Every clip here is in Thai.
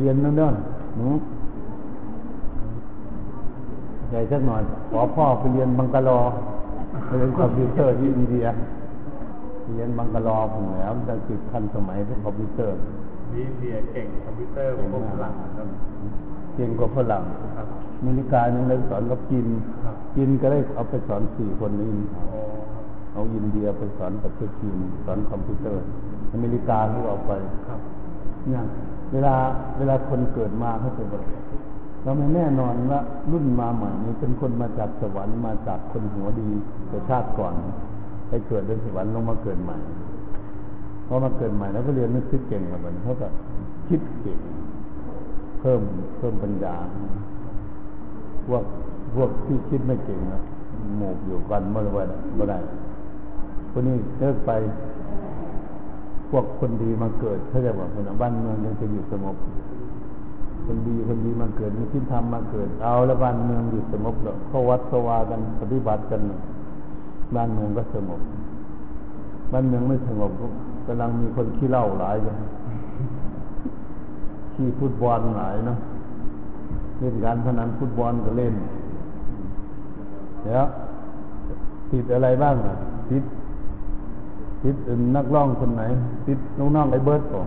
เรียนนั่นเด้อหนูใหญ่สักหน่อย ขอพ่อไปเรียนบังกะลอไปเรียนคอมพิวเตอร์ที่อินเดีย เรียนบังกะลอผมแล้วจะติดทันสมัยเป็นคอมพิวเตอร์มีเดียเก่งคอมพิวเตอร์พวกฝรั่งครับเก่งกว่าฝรั่งครับอเมริกายังเลยสอนกับจีนครับจีนก็ได้เอาไปสอนสี่คนนี้โอ้เอาอินเดียไปสอนประเทศจีนสอนคอมพิวเตอร์ อเมริกาที่เอาไปครับเนี่ย เวลาเวลาคนเกิดมาเขาจะบอกเราไม่แน่นอนว่ารุ่นมาใหม่นี้เป็นคนมาจากสวรรค์มาจากคนหัวดีแต่ชาติก่อน ไปเกิดในสวรรค์ลงมาเกิดใหม่พอมาเกิดใหม่แล้วก็เรียนนึกคิดเก่งแบบนั้นเขาก็คิดเก่ง เพิ่มเพิ่มปัญญาพวกพวกที่คิดไม่เก่งนะหมกอยู่กันเมื่อวันเมื่อไรคนนี้เลิกไป พวกคนดีมาเกิดเขาจะบอกคนบ้านเมืองยังจะอยู่สงบ คนดีคนดีมาเกิดมีทิศธรรมมาเกิด เอาแล้วบ้านเมืองอยู่สงบแล้วเข้าวัดเข้าวากันปฏิบัติกัน บ้านเมืองก็สงบ บ้านเมืองไม่สงบก็กำลังมีคนขี้เหล้าหลายกันขี้ฟุตบอลหลายเนาะเล่นการพนันฟุตบอลก็เล่นเดี๋ยวติดอะไรบ้างอะติด ติดอื่นนักร้องคนไหน ติดน้องๆไอ้เบิร์ดก่อน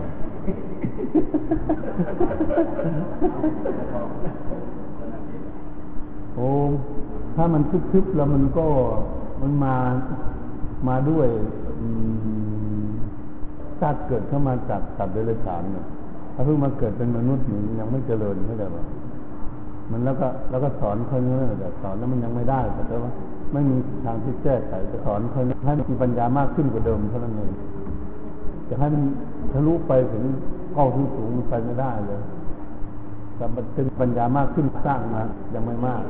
โอ้ถ้ามันทึบๆแล้วมันก็มันมามาด้วยอืมชาติเกิดเข้ามาจากสัตว์เดรัจฉานเนี่ยถ้าเพิ่งมาเกิดเป็นมนุษย์หนึ่งยังไม่เจริญเข้าใจป่ะมันแล้วก็แล้วก็สอนคนนี้แต่สอนแล้วมันยังไม่ได้แต่ว่า ไม่มีทางที่แก้ไขจะสอนคนให้มีปัญญามากขึ้นกว่าเดิมเท่านั้นเองจะให้มันทะลุไปถึงเก้าที่สูงไปไม่ได้เลยแต่มันถึงปัญญามากขึ้นสร้างมายังไม่มาก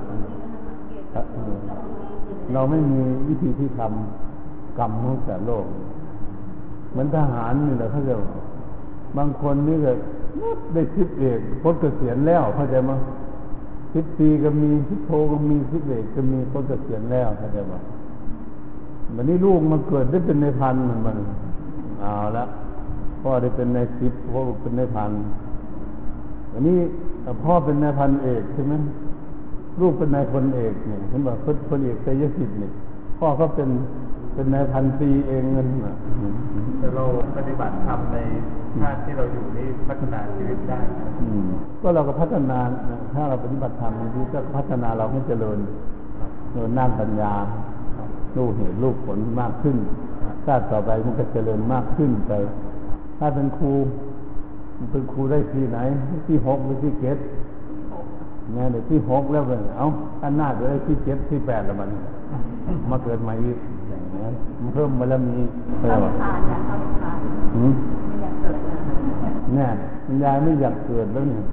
เราไม่มีวิธีที่ทำกรรมของแต่โลก เหมือนทหารนี่แหละเขาจะบางคนนี่ก็ได้ทิศเอกพ้นเกษียณแล้วเข้าใจมั้ ยทิศปีก็มีทิศโทก็มีทิศเอกก็มีพ้นเกษียณแล้วเข้าใจมั้ยวันนี้ลูกมันเกิดได้เป็นในพันมันมันเอาละพ่อได้เป็นในสิบพ่อเป็นในพันอันนี้พ่อเป็นในพันเอกใช่ไหมลูกเป็นในายพลเอกเนี่ยฉันบอกพลพลเอกเตยสิทธิ์เนี่ยพ่อเขาเป็น เป็นนายพันตรีเองเงินน่ะแต่เราปฏิบัติธรรมในชาติที่เราอยู่นี่พัฒนาชีวิตได้ครับอืมก็เราก็พัฒนานะถ้าเราปฏิบัติธรรมนี่ก็พัฒนาเราให้เจริญเจริญน้าปัญญาลูกเหตุลูกผลมากขึ้นชาติต่อไปมันก็เจริญมากขึ้นไป ถ้าเป็นครูมันเป็นครูได้ที่ไหน ที่หกหรือที่เจ็ดเนี่ยเดี๋ยวที่หกแล้วเลยเอ้าอันหน้าจะได้ที่เจ็ดที่แปดแล้วมันมาเกิดใหม่อีกอย่าง เงี้ยมันเพิ่มบารมีเพิ่มทานนะเอาทานหืมไม่อยากเกิดนะแน่คุณยายไม่อยากเกิดแล้วเนี่ย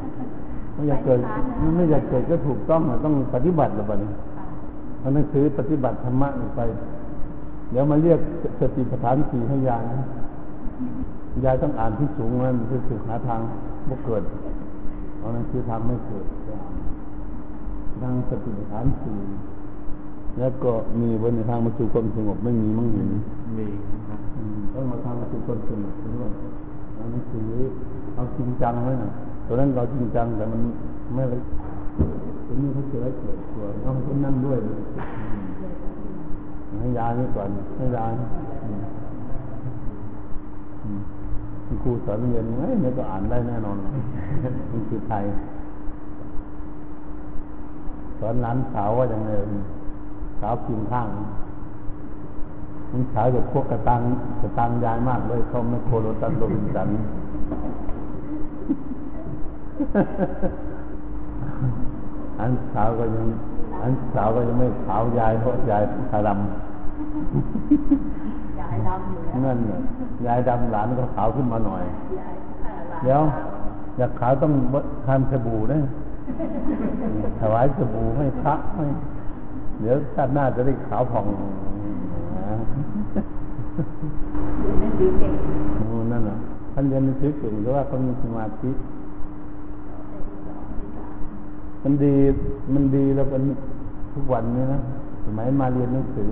ไม่อยากเกิดไม่อยากเกิดก็ถูกต้องอะต้องปฏิบัติแล้วบัดนี้เอาหนังสือปฏิบัติธรรมะนี่ไป เดี๋ยวมาเรียกสติปัฏฐานสี่ให้ยายนะยายต้องอ่านที่สูงมันคือสึกหาทางบ่เกิดเอาหนังสือทำไม่เกิดทางสติปัฏฐานสี่ แล้วก็มีบนในทางมาสู่ความสงบไม่มีมั่งเห็นมีครับอืมต้องมาทำมาสู่ความสงบด้วยเอาหนังสือเอาจริงจังไว้น่ะตัวนั้นเราจริงจังแต่มันไม่เลยตัวนี้เขาเจอเกิดตัวเอาคนนั่นด้วยอืมให้ยานี่ก่อนให้ยานี่อืมอืมคุณครูสอนเรียนไงเนี่ยก็อ่านได้แน่นอนมันคือไทยสอนหลานสาวว่าอย่างไร สาวกินข้างมันสาวจะพวกกระตังกระตังยายมากเลยเขาไม่โคโรตันโรบินสันอันสาวก็ยังอันสาวก็ยังไม่ขาวยายเพราะยายขาวดยายดำอยู่แล้วำนั่นน่ะยายดำหลานก็ขาวขึ้นมาหน่อยยายอ่าหลานเดี๋ยวอยากขาวต้องทานสบู่นะถวายสบู่ให้พระให้ เดี๋ยวชาติหน้าจะได้ขาวผ่องนะอยู่ในสีเก่งโอ้นั่นน่ะท่านเรียนหนังสือเก่งเพราะว่าเขามีสมาธิ มันดี มันดีแล้วก็ทุกวันนี้นะ สมัยมาเรียนหนังสือ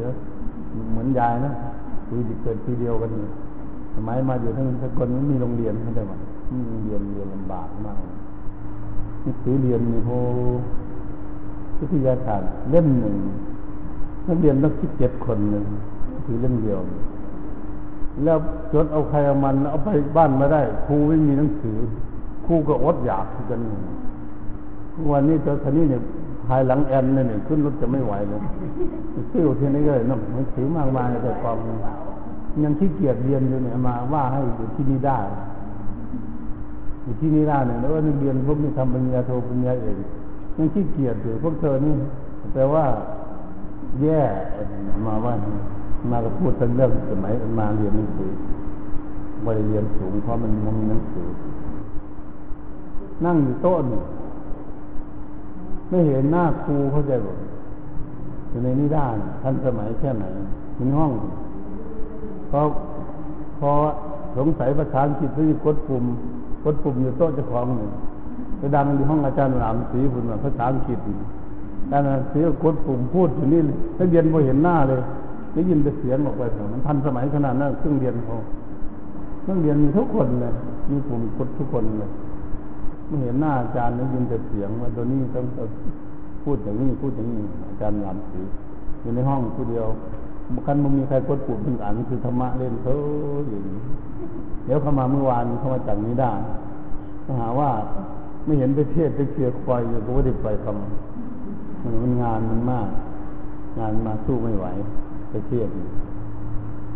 เหมือนยายนะคือเกิดทีเดียวกันนี่สมัยมาอยู่ทั้งสกลไม่มีโรงเรียนเข้าใจไหมไม่มีโรงเรียนเรียนลำบากมากหนังสือเรียนนี่โห วิทยาศาสตร์เล่มหนึ่งนักเรียนต้องคิดเจ็ดคนหนึ่งถือเล่มเดียว แล้วจดเอาใครเอามันเอาไปบ้านมาได้ครูไม่มีหนังสือครูก็อดอยากกันวันนี้ตอนนี้เนี่ยภายหลังแอนเนี่ยเนี่ยขึ้นรถจะไม่ไหวเลยซิ่วที่นี่ก็เลยน้ำหนังสือมากมายแต่ความยังขี้เกียจเรียนอยู่เนี่ยมาว่าให้อยู่ที่นี่ได้อยู่ที่นี่ได้เนี่ยแล้วนักเรียนพวกนี้ทำปริญญาโทปริญญาเอก ยังขี้เกียจอยู่พวกเธอนี่แปลว่าแย่มาว่ามาก็พูดถึงเรื่องสมัยมาเรียนหนังสือไม่ได้เรียนสูงเพราะมันมันมีหนังสือ นั่งอยู่โต๊ะนี่ไม่เห็นหน้าครูเข้าใจบ่อยู่ในนิด้านท่านสมัยแค่ไหนถึงห้องพอพอสงสัยภาษาอังกฤษที่กดปุ่มกดปุ่มอยู่โต๊ะเจ้าของหนึ่ง ไปดังในห้องอาจารย์หลามสีบุญว่าภาษาอังกฤษอาจารย์สีก็กดปุ่มพูดอยู่นี่นักเรียนไม่เห็นหน้าเลยได้ยินแต่เสียงออกไปมันทันสมัยขนาดนั้นเครื่องเรียนเขาเครื่องเรียนมีทุกคนเลยมีปุ่มกดทุกคนเลยไม่เห็นหน้าอาจารย์ได้ยินแต่เสียงว่าตัวนี้ต้องพูดอย่างนี้พูดอย่างนี้อาจารย์หลามสีอยู่ในห้องผู้เดียวกันมันมีใครกดปุ่มเป็นอ่านคือธรรมะเล่นเขาอย่างนี้เดี๋ยวเข้ามาเมื่อวานเข้ามาจากนี้ได้ก็หาว่า ไม่เห็นไปเทศไปเชียร์ควายอยู่ก็ไม่ได้ไปทำมันงานมันมาก งานมาสู้ไม่ไหว ไปเทศ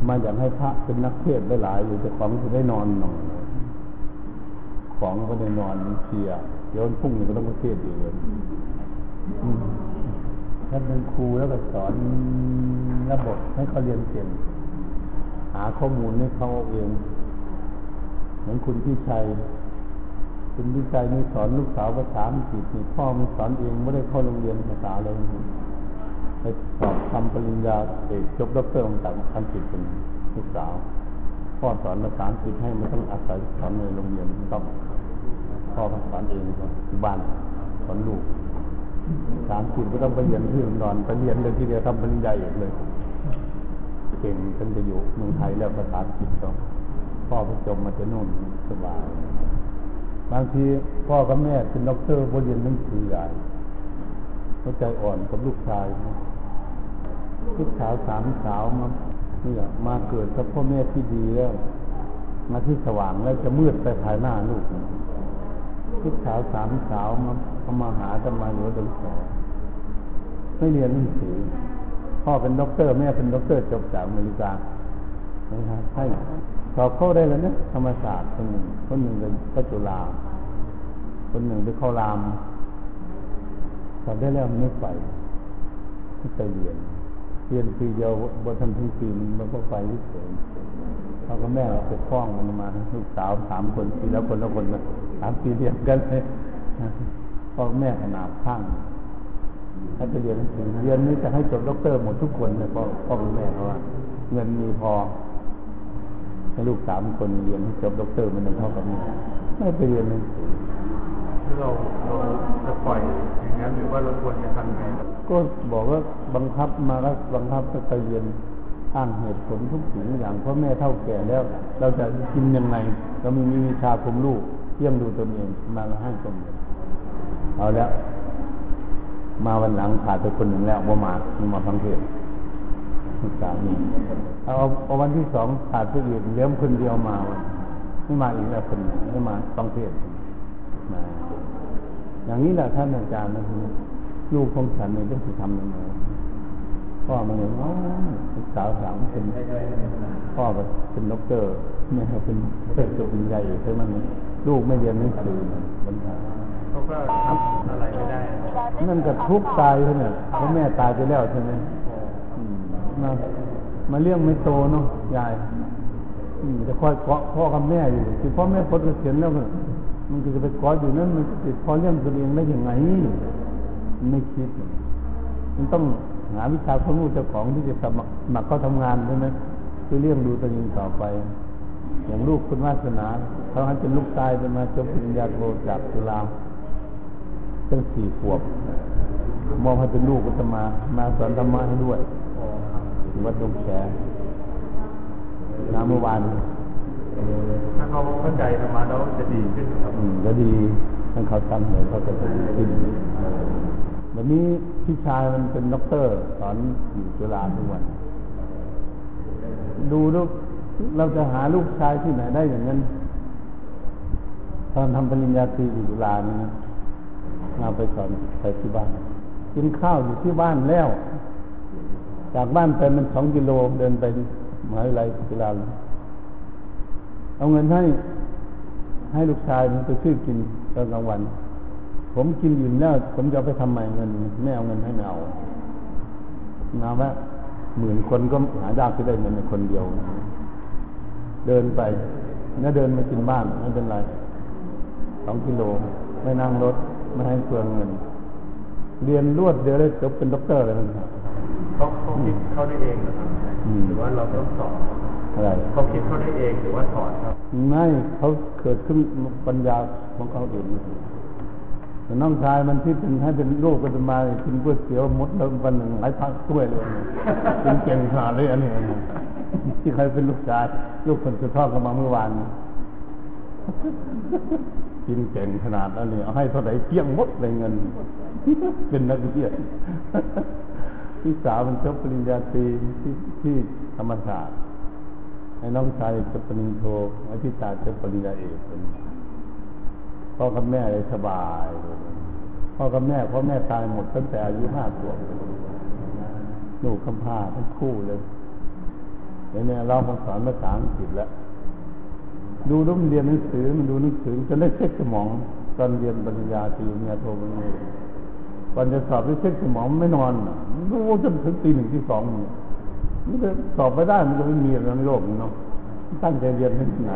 มาอยากให้พระเป็นนักเทศได้หลายอยู่แต่ของจะได้นอนหน่อยของก็ได้นอนเชียร์เดี๋ยวพรุ่งนี้ก็ต้องไปเทศอีกเลยท่านเป็นครูแล้วก็สอนระบบให้เขาเรียนเก่งหาข้อมูลให้เขาเอง เหมือนคุณพี่ชัย คุณพี่ชัยนี่สอนลูกสาวภาษาอังกฤษนี่พ่อมันสอนเองไม่ได้เข้าโรงเรียนภาษาเลยไปสอบทำปริญญาเอกจบด็อกเตอร์ของต่างอังกฤษเป็นลูกสาว พ่อสอนภาษาอังกฤษให้ไม่ต้องอาศัยสอนในโรงเรียนต้องพ่อสอนเองที่บ้านสอนลูกภาษาอังกฤษก็ต้องไปเรียนที่นอนไปเรียนเลยที่เดียวทำปริญญาเอกเลยเก่งจนจะอยู่เมืองไทยแล้วภาษาอังกฤษต้องพ่อพระจมมาจะนู่นสบาย บางทีพ่อกับแม่เป็นด็อกเตอร์บเรียนหนังสือใหญ่หัวใจอ่อนกับลูกชายลูกสาวสามสาวมาเนี่ยมาเกิดกับพ่อแม่ที่ดีแล้วมาที่สว่างแล้วจะมืดไปภายหน้าลูกลูกสาวสามสาวมาเขามาหากันมาอยู่ตรงสอไม่เรียนหนังสือพ่อเป็นด็อกเตอร์แม่เป็นด็อกเตอร์จบจากอเมริกานะครับให้ สอบเข้าได้แล้วเนี่ยธรรมศาสตร์คนหนึ่งคนหนึ่งเป็นพระจุฬาคนหนึ่งไปเข้ารามสอบได้แล้วมันไม่ไปไม่ไปเรียนเรียนปีเดียวบนทันทีปีมันก็ไปที่เฉยเขาก็แม่เราปกป้องมันมาลูกสาวสามคนปีแล้วคนละคนละสามปีเรียนกันเลยพ่อแม่ขนาดข้างให้ไปเรียนหนังสือเรียนนี้จะให้จบด็อกเตอร์หมดทุกคนเลยพ่อพ่อแม่เขาว่าเงินมีพอ ให้ลูกสามคนเรียนจบด็อกเตอร์มันเท่ากับนี้ไม่ไปเรียนหนังสือที่เราเราจะปล่อยอย่างนั้นหรือว่าเราควรจะทำไงก็บอกว่าบังคับมาแล้วบังคับก็ไปเรียนอ้างเหตุผลทุกสิ่งอย่างเพราะแม่เท่าแก่แล้ว เราจะกินยังไงเรามีวิชาคุมลูกเยี่ยมดูตนเองมาแล้วให้ตนเองเอาแล้ว มาวันหลังขาดไปคนหนึ่งแล้วว่ามามาฟังเทศ น์สามีเอาเอาวันที่สองขาดไปอีกเหลี้ยมคนเดียวมาวันไม่มาอีกแล้วคนหนึ่งไม่มาต้องเทศน์มาอย่างนี้แหละท่านอาจารย์นะคือลูกของฉันเนี่ยต้องทำยังไงพ่อมันเลยอ๋อลูกสาวสามเป็นพ่อเป็นด็อกเตอร์แม่เป็นเพื่อนตัวเป็นใหญ่ใช่ไหมลูกไม่เรียนหนังสือปัญหาเขาก็ทำอะไรไม่ได้ นั่นก็ทุกข์ตายเขาเนี่ยเพราะแม่ตายไปแล้วใช่ไหมอื มามาเลี้ยงไม่โตเนาะยายจะคอยเกาะพ่อกับแม่อยู่คือพ่อแม่พดเกษียณแล้วมันมันก็จะไปเกาะอยู่นั่นมันจะติดพอเลี้ยงตัวเองได้ยังไงมไม่คิด มันต้องหาวิชาความรู้เจ้าของที่จะสมัครมัครเข้าทำงานใช่ไหมคือเลี้ยงดูตัวเองต่อไป อย่างลูกคุณวาสนาเขาให้เป็นลูกชายจะมาจบปริญญาโทจากจุฬาตั้งสี่ขวบมองให้เป็นลูกก็จะมา มาสอนธรรมะให้ด้วย วัดดงแขนาเมื่อวานถ้าเขาเข้าใจธรรมะแล้วจะดีขึ้นครับอืมก็ดีถ้าเขาตั้งเลยเขาจะเป็นขึ้นวันนี้พี่ชายมันเป็นด็อกเตอร์สอนอยู่จุฬาทุกวัน ดูลูกเราจะหาลูกชายที่ไหนได้อย่างนั้นตอนทำปริญญาตรีอยู่จุฬานี่นะมาไปสอนไปที่บ้านกินข้าวอยู่ที่บ้านแล้ว จากบ้านไปมันสองกิโลเดินไปมหาวิทยาลัยจุฬาเอาเงินให้ให้ลูกชายมันไปซื้อกินตอนกลางวัน ผมกินอิ่มแล้วผมจะไปทำไมเงินไม่เอาเงินให้ไม่เอานะว่าหมื่นคนก็หายากที่ได้เงินในคนเดียว เดินไปเนี่ยเดินมากินบ้านไม่เป็นไรสองกิโลไม่นั่งรถไม่ให้เปลืองเงิน เรียนรวดเดียวเลยจบเป็นด็อกเตอร์เลยนะครับ เขาเขาคิดเขาได้เองเหรอครับอืมหรือว่าเราต้องสอนอะไรเขาคิดเขาได้เองหรือว่าสอนครับ ไม่เขาเกิดขึ้นปัญญาของเขาเองแต่น้องชายมันที่เป็นให้เป็นลูกก็จะมากินก๋วยเตี๋ยวมดเดิมวันหนึ่งหลายพักถ้วยเลยเป็นเก่งขนาดเลยอันนี้ที่ใครเป็นลูกชาย ลูกคนสุดท้องก็มาเมื่อวานนี้กินเก่งขนาดนั้นเลยเอาให้เท่าไหร่เพี้ยงหมดเลยเงิน เป็นนักเรียน พี่สาวมันจบปริญญาตรีที่ที่ธรรมศาสตร์ให้น้องชายจบปริญญาโทให้พี่ชาจบปริญญาเอกเป็นพ่อกับแม่เลยสบายพ่อกับแม่พ่อแม่ตายหมดตั้งแต่อายุห้าขวบลูกคำพาทั้งคู่เลยเดี๋ยเรามาสอนภาษาอังกฤษแล้วดูแล้วมันเรียนหนังสือมันดูหนังสือจนได้เช็คสมองตอนเรียนปริญญาตรีปริญญาโทริญญาเอก ก่อนจะสอบได้เช็คสมองไม่นอนน่ะดูจนถึงตีหนึ่งที่สองมันจะสอบไปได้มันจะไม่มีในโลกเนาะตั้งใจเรียนให้หนา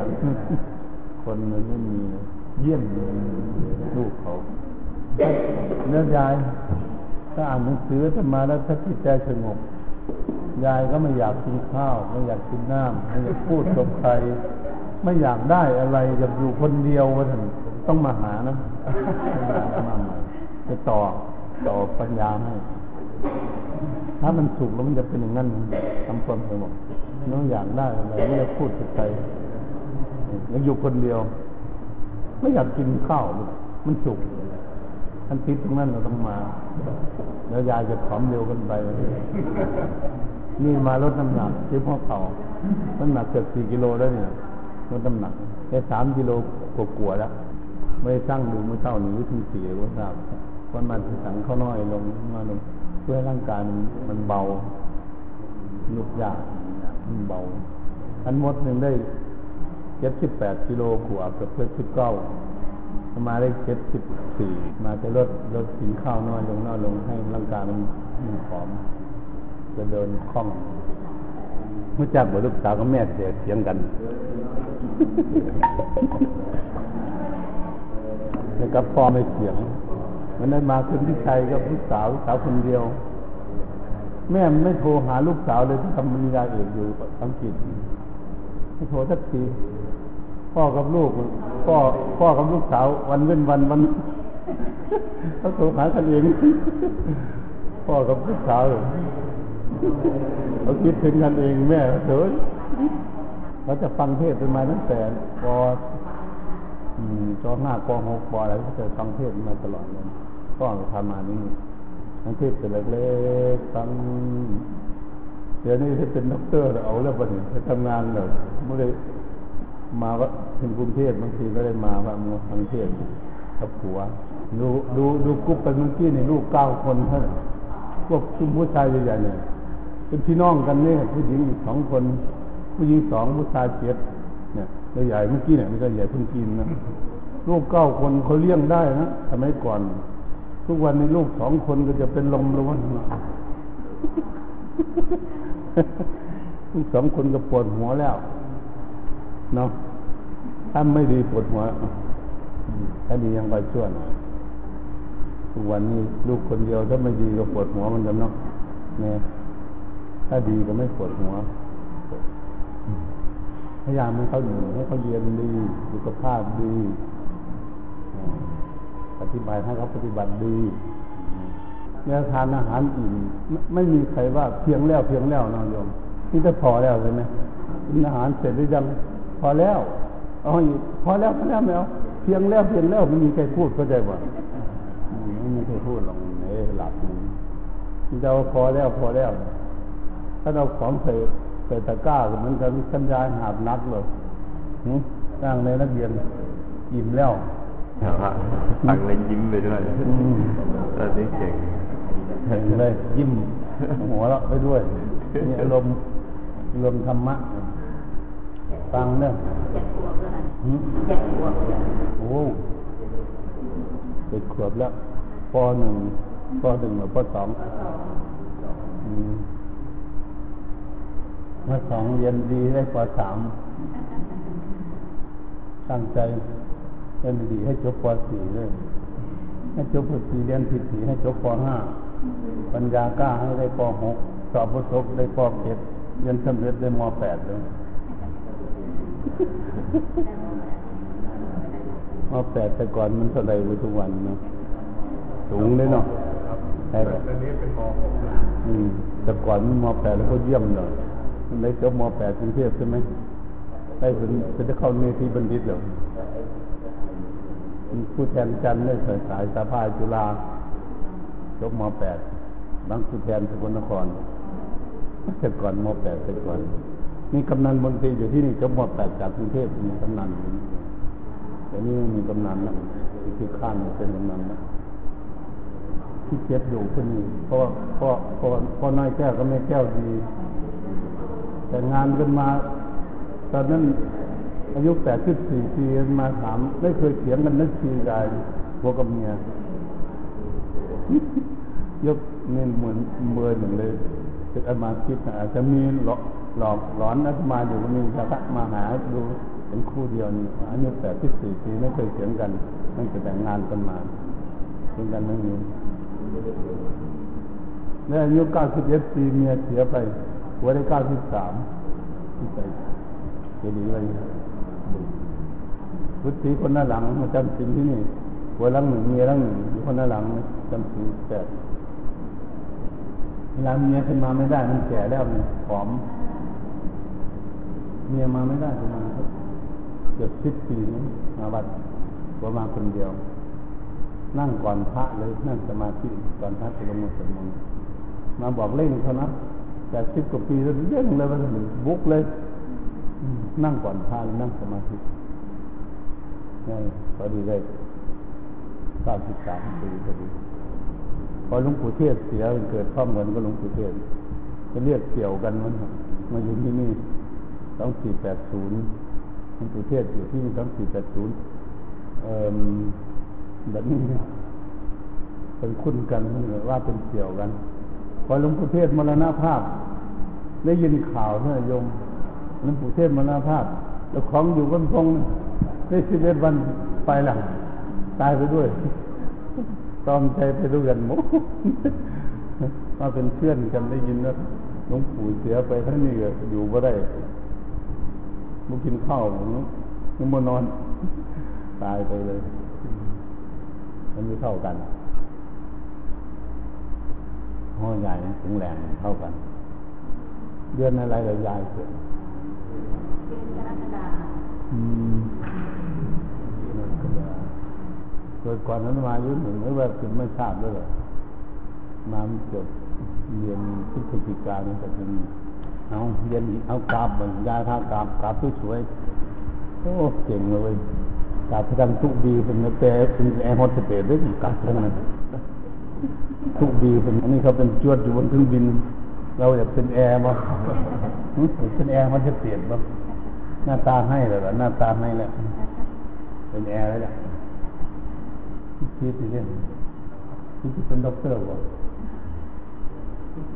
คนมันไม่มีเยี่ยมลูกเขาเนื้อยาย ถ้าอ่านหนังสือจะมาแล้วถ้าจิตใจสงบยายก็ไม่อยากกินข้าว ไม่อยากกินน้ำไม่อยากพูดกับใคร ไม่อยากได้อะไรอยากอยู่คนเดียวว่าท่านต้องมาหานะมาใหม่จะต่อ ต่อปัญญาให้ ถ้ามันสุขแล้วมันจะเป็นอย่างนั้นทำความสงบน้องอยากได้อะไรไม่อยากพูดกับใครอยากอยู่คนเดียว ไม่อยากกินข้าวมันสุขท่านติดตรงนั้นเราต้องมา แล้วยายจะผอมเร็วกันไป นี่มาลดน้ำหนักที่พ่อเขาน้ำหนักเกือบสี่กิโลแล้วเนี่ยลดน้ำหนักแค่สามกิโลกลัวๆแล้ว ไม่ได้ตั้งดูมือเท่าหนีถึงสี่ก็ทราบ วันมันสังเข้าน้อยลงมาลงเพื่อร่างกายมันมันเบาลุกยากมันเบาอันมดหนึ่งได้เจ็ดสิบแปดกิโลขวบกับเพื่อสิบเก้ามาได้เจ็ดสิบสี่มาจะลดลดกินข้าวน้อยลงน้อยลงให้ร่างกายมันมันผอมจะเดินคล่องเมื่อจากบลูกสาวกับแม่เสียเสียงกัน แล้วกับพ่อไม่เสียง วันนั้นมาคุณพิชัยกับลูกสาวลูกสาวคนเดียว แม่ไม่โทรหาลูกสาวเลยที่ทำปริญญาเอกอยู่อังกฤษไม่โทรสักทีพ่อกับลูกพ่อพ่อกับลูกสาว วันเว้นวันวันเขาโทรหากันเองพ่อกับลูกสาวเขาคิดถึงกันเองแม่เถอะเราจะฟังเทศเป็นมาตั้งแต่ปจอห้าปหกปอะไรก็จะฟังเทศมาตลอดเลย ก็ทำมานี่ทั้งเทศเป็นเล็กๆฟังเดี๋ยวนี้ถ้าเป็นด็อกเตอร์เอาแล้วปะเนี่ยทำงานเลยไม่ได้มาก็ถึงกรุงเทพบางทีก็ได้มาว่ามาฟังเทศกับผัว ดูดูดูกุ๊บไปเมื่อกี้นี่ลูกเก้าคนเท่านั้นพวกชุมผู้ชายใหญ่ๆเนี่ยเป็นพี่น้องกันเนี่ยผู้หญิงอีกสองคน ผู้หญิงสองผู้ชายเจ็ดเนี่ยใหญ่เมื่อกี้เนี่ยไม่ใช่ใหญ่เพิ่งกินนะลูกเก้าคนเขาเลี้ยงได้นะสมัยก่อน ทุกวันในลูกสองคนก็จะเป็นลมแล้ววะลูกสองคนก็ปวดหัวแล้ว เนาะถ้าไม่ดีปวดหัว ถ้าดียังไปช่วยหน่อยทุกวันนี้ลูกคนเดียวถ้าไม่ดีก็ปวดหัวมันกันเนาะเนี่ยถ้าดีก็ไม่ปวดหัวพยายามให้เขาอยู่ให้เขาเรียนดีสุขภาพดี ปฏิบัติให้เขาปฏิบัติดีเนี่ยทานอาหารอิ่มไม่มีใครว่าเพียงแล้วเพียงแล้วน้องโยมนี่จะพอแล้วใช่ไหมกินอาหารเสร็จหรือยังพอแล้วเอาอีกพอแล้วพอแล้วไม่เอาเพียงแล้วเพียงแล้วไม่มีใครพูดเข้าใจป่ะไม่มีใครพูดหรอกเอ๊หลับนี่เราพอแล้วพอแล้ว ถ้าเราของใส่ใส่ตะกร้าเหมือนกันสัญญาหาบนักเลยหึร่งในนักเรียนอิ่มแล้ว ฟังแล้วยิ้มไปด้วยอืมตอนนี้เก่งเห็นเลยยิ้มหัวเราะไปด้วยมีอารมณ์อารมณ์ธรรมะ ฟังเนี่ยเจ็ดขวบแล้วนะหึเจ็ดขวบแล้วโอ้เด็กขวบแล้วปหนึ่งปหนึ่งหรือปสองอืมปสองเรียนดีได้ปสามตั้งใจ เรียนดีให้จบปสี่เลยให้จบปสี่เรียนผิดสีให้จบปห้าปัญญากล้าให้ได้ปหกสอบประสบได้ปเจ็ดเรียนสำเร็จได้มแปดเลยมาแปดแต่ก่อนมันเท่าไรไปทุกวันเนาะสูงเลยเนาะครับใช่ไหมตอนนี้เป็นม .6 แล้วอืมแต่ก่อนมันมแปดแล้วก็เยี่ยมเลยมันได้จบมแปดกรุงเทพใช่ไหมได้เป็นเป็นจะเข้าเมธีบัณฑิตเหรอ มีผู้แทนจันทร์ได้สายสายสาภาจุฬาจบมแปดบางผู้แทนสกลนครแต่ก่อนมแปดแต่ก่อนมีกำนันบนตีอยู่ที่นี่จบมแปดจากกรุงเทพมีกำนันอยู่นี่แต่นี่ไม่มีกำนันนะที่ข้างเป็นกำนันนะที่เจ็บอยู่ก็มีเพราะเพราะเพราะเพราะน้อยแก้วก็ไม่แก้วดี แต่งานกันมา ตอนนั้น อายุแปดสิบสี่ปีมาถามไม่เคยเถียงกันนักทีกายหัวกับเมียยกเงินเหมือนเบอร์หนึ่งเลยเป็นอามาคิดนะอาจจะมีหลอกหลอกหลอนนักมาอยู่ก็มีพระมาหาดูเป็นคู่เดียวนี่อายุแปดสิบสี่ปีไม่เคยเถียงกันตั้งแต่แต่งงานกันมาเถียงกันไม่มีแล้วอายุเก้าสิบเอ็ดปีเมียเสียไปหัวได้เก้าสิบสามที่ใส่เจดีย์ไว้ พุทธิคนหน้าหลังมาจำสินที่นี่หัวลังหนึ่งเมียลังหนึ่งคนหน้าหลังจำสินแปดเวลาเมียขึ้นมาไม่ได้มันแก่แล้วมันผอม เมียมาไม่ได้ประมาณเกือบสิบปีนี้มาวัดประมาณคนเดียว นั่งก่อนพระเลยนั่งสมาธิก่อนพระจะลงมาสวดมนต์มาบอกเล่งเขานะแต่สิบกว่าปีแล้วเย่งเลยมันบุกเลย นั่งก่อนพระนั่งสมาธิ นี่พอดีเลยเก้าสิบสามปีพอดี พอหลวงปู่เทศเสียเกิดความเหมือนกับหลวงปู่เทศจะเรียกเกี่ยวกันมันมาอยู่ที่นี่สองสี่แปดศูนย์หลวงปู่เทศอยู่ที่นี่สองสี่แปดศูนย์เอ่อแบบนี้เป็นคุ้นกันมันว่าเป็นเกี่ยวกัน พอหลวงปู่เทศมรณภาพ ได้ยินข่าวเนี่ยโยมหลวงปู่เทศมรณภาพ แล้วของอยู่กันพงได้สิบเอ็ดวันไปหลังตายไปด้วยตอมใจไปด้วยกันหมดมาเป็นเพื่อนกันได้ยินนะหลวงปู่เสียไปท่านนี่ก็อยู่ก็ได้มุกินข้าวมุมานอน ตายไปเลย มันไม่เท่ากันห้อใหญ่ถึงแรงเท่ากัน เดือนอะไรเลยยายเกิดอนกรกฎาคม อืมเดือนกรกฎาเกิดก่อนนั้นมาอายุหนึ่งไม่ว่าคุณไม่ทราบด้วยหรอมาจบเรียนพฤศจิกายนแต่เป็นเอาเรียนเอากราบเหมือนยาทากราบกราบสวยๆโอ้เก่งเลยกราบทางทุกดีเป็นแต่เป็นแอร์โฮสเตสด้วยกราบทั้งนั้นทุกดีเป็นอันนี้เขาเป็นจวดอยู่บนเครื่องบิน เราอยากเป็นแอร์มั้งเป็นแอร์มันจะเปลี่ยนบ้างหน้าตาให้เลยหรอหน้าตาให้แล้วเป็นแอร์แล้วแหละ คิดดิเล่นคิดจะเป็นด็อกเตอร์บ่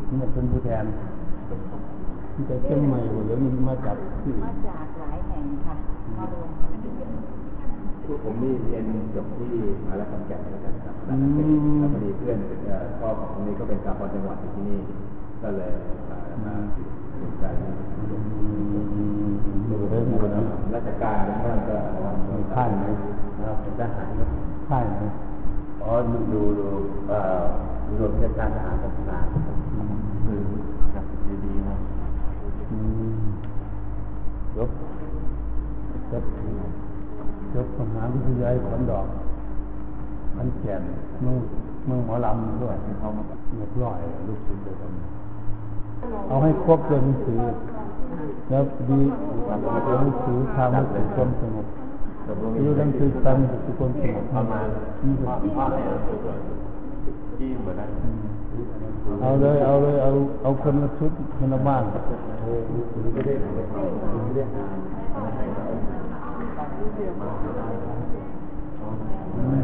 นี่เป็นผู้แทนมันจะเชียงใหม่บ่เดี๋ยวนี้มาจากที่อื่มานจากหลายแห่งค่ะมารวมกันที่นี่ผมนี่เรียนจบที่มหาลัยขอนแก่นแล้วกันครับแล้วพอดีเพื่อนเอ่อพ่อของคนนี้ก็เป็นสาพรจังหวัดอยู่ที่นี่ ก็เลยพามาสนใจนะดูได้หมดนะราชการแล้วก็ค่ายไหมนะครับเป็นทหารครับค่ายไหม อ๋อดูดูดูเอ่อรวมราชการทหารพัฒนาคือครับดีๆนะอืมยกยกจบมหาวิทยาลัยขอนดอกมันแก่นเมืองเมืองหมอลำด้วยเขามาเรียบร้อยลูกศิษย์เดียวกันเอาให้ครบเลยหนังสือแล้วดีเอาหนังสือทำให้เกิดความสงบ อยู่หนังสือทำให้เกิดความสงบประมาณนี่ก็พ่อเนี่ยที่เหมือนนั้นเอาเลยเอาเลยเอาเอาคนละชุดคนละบ้าน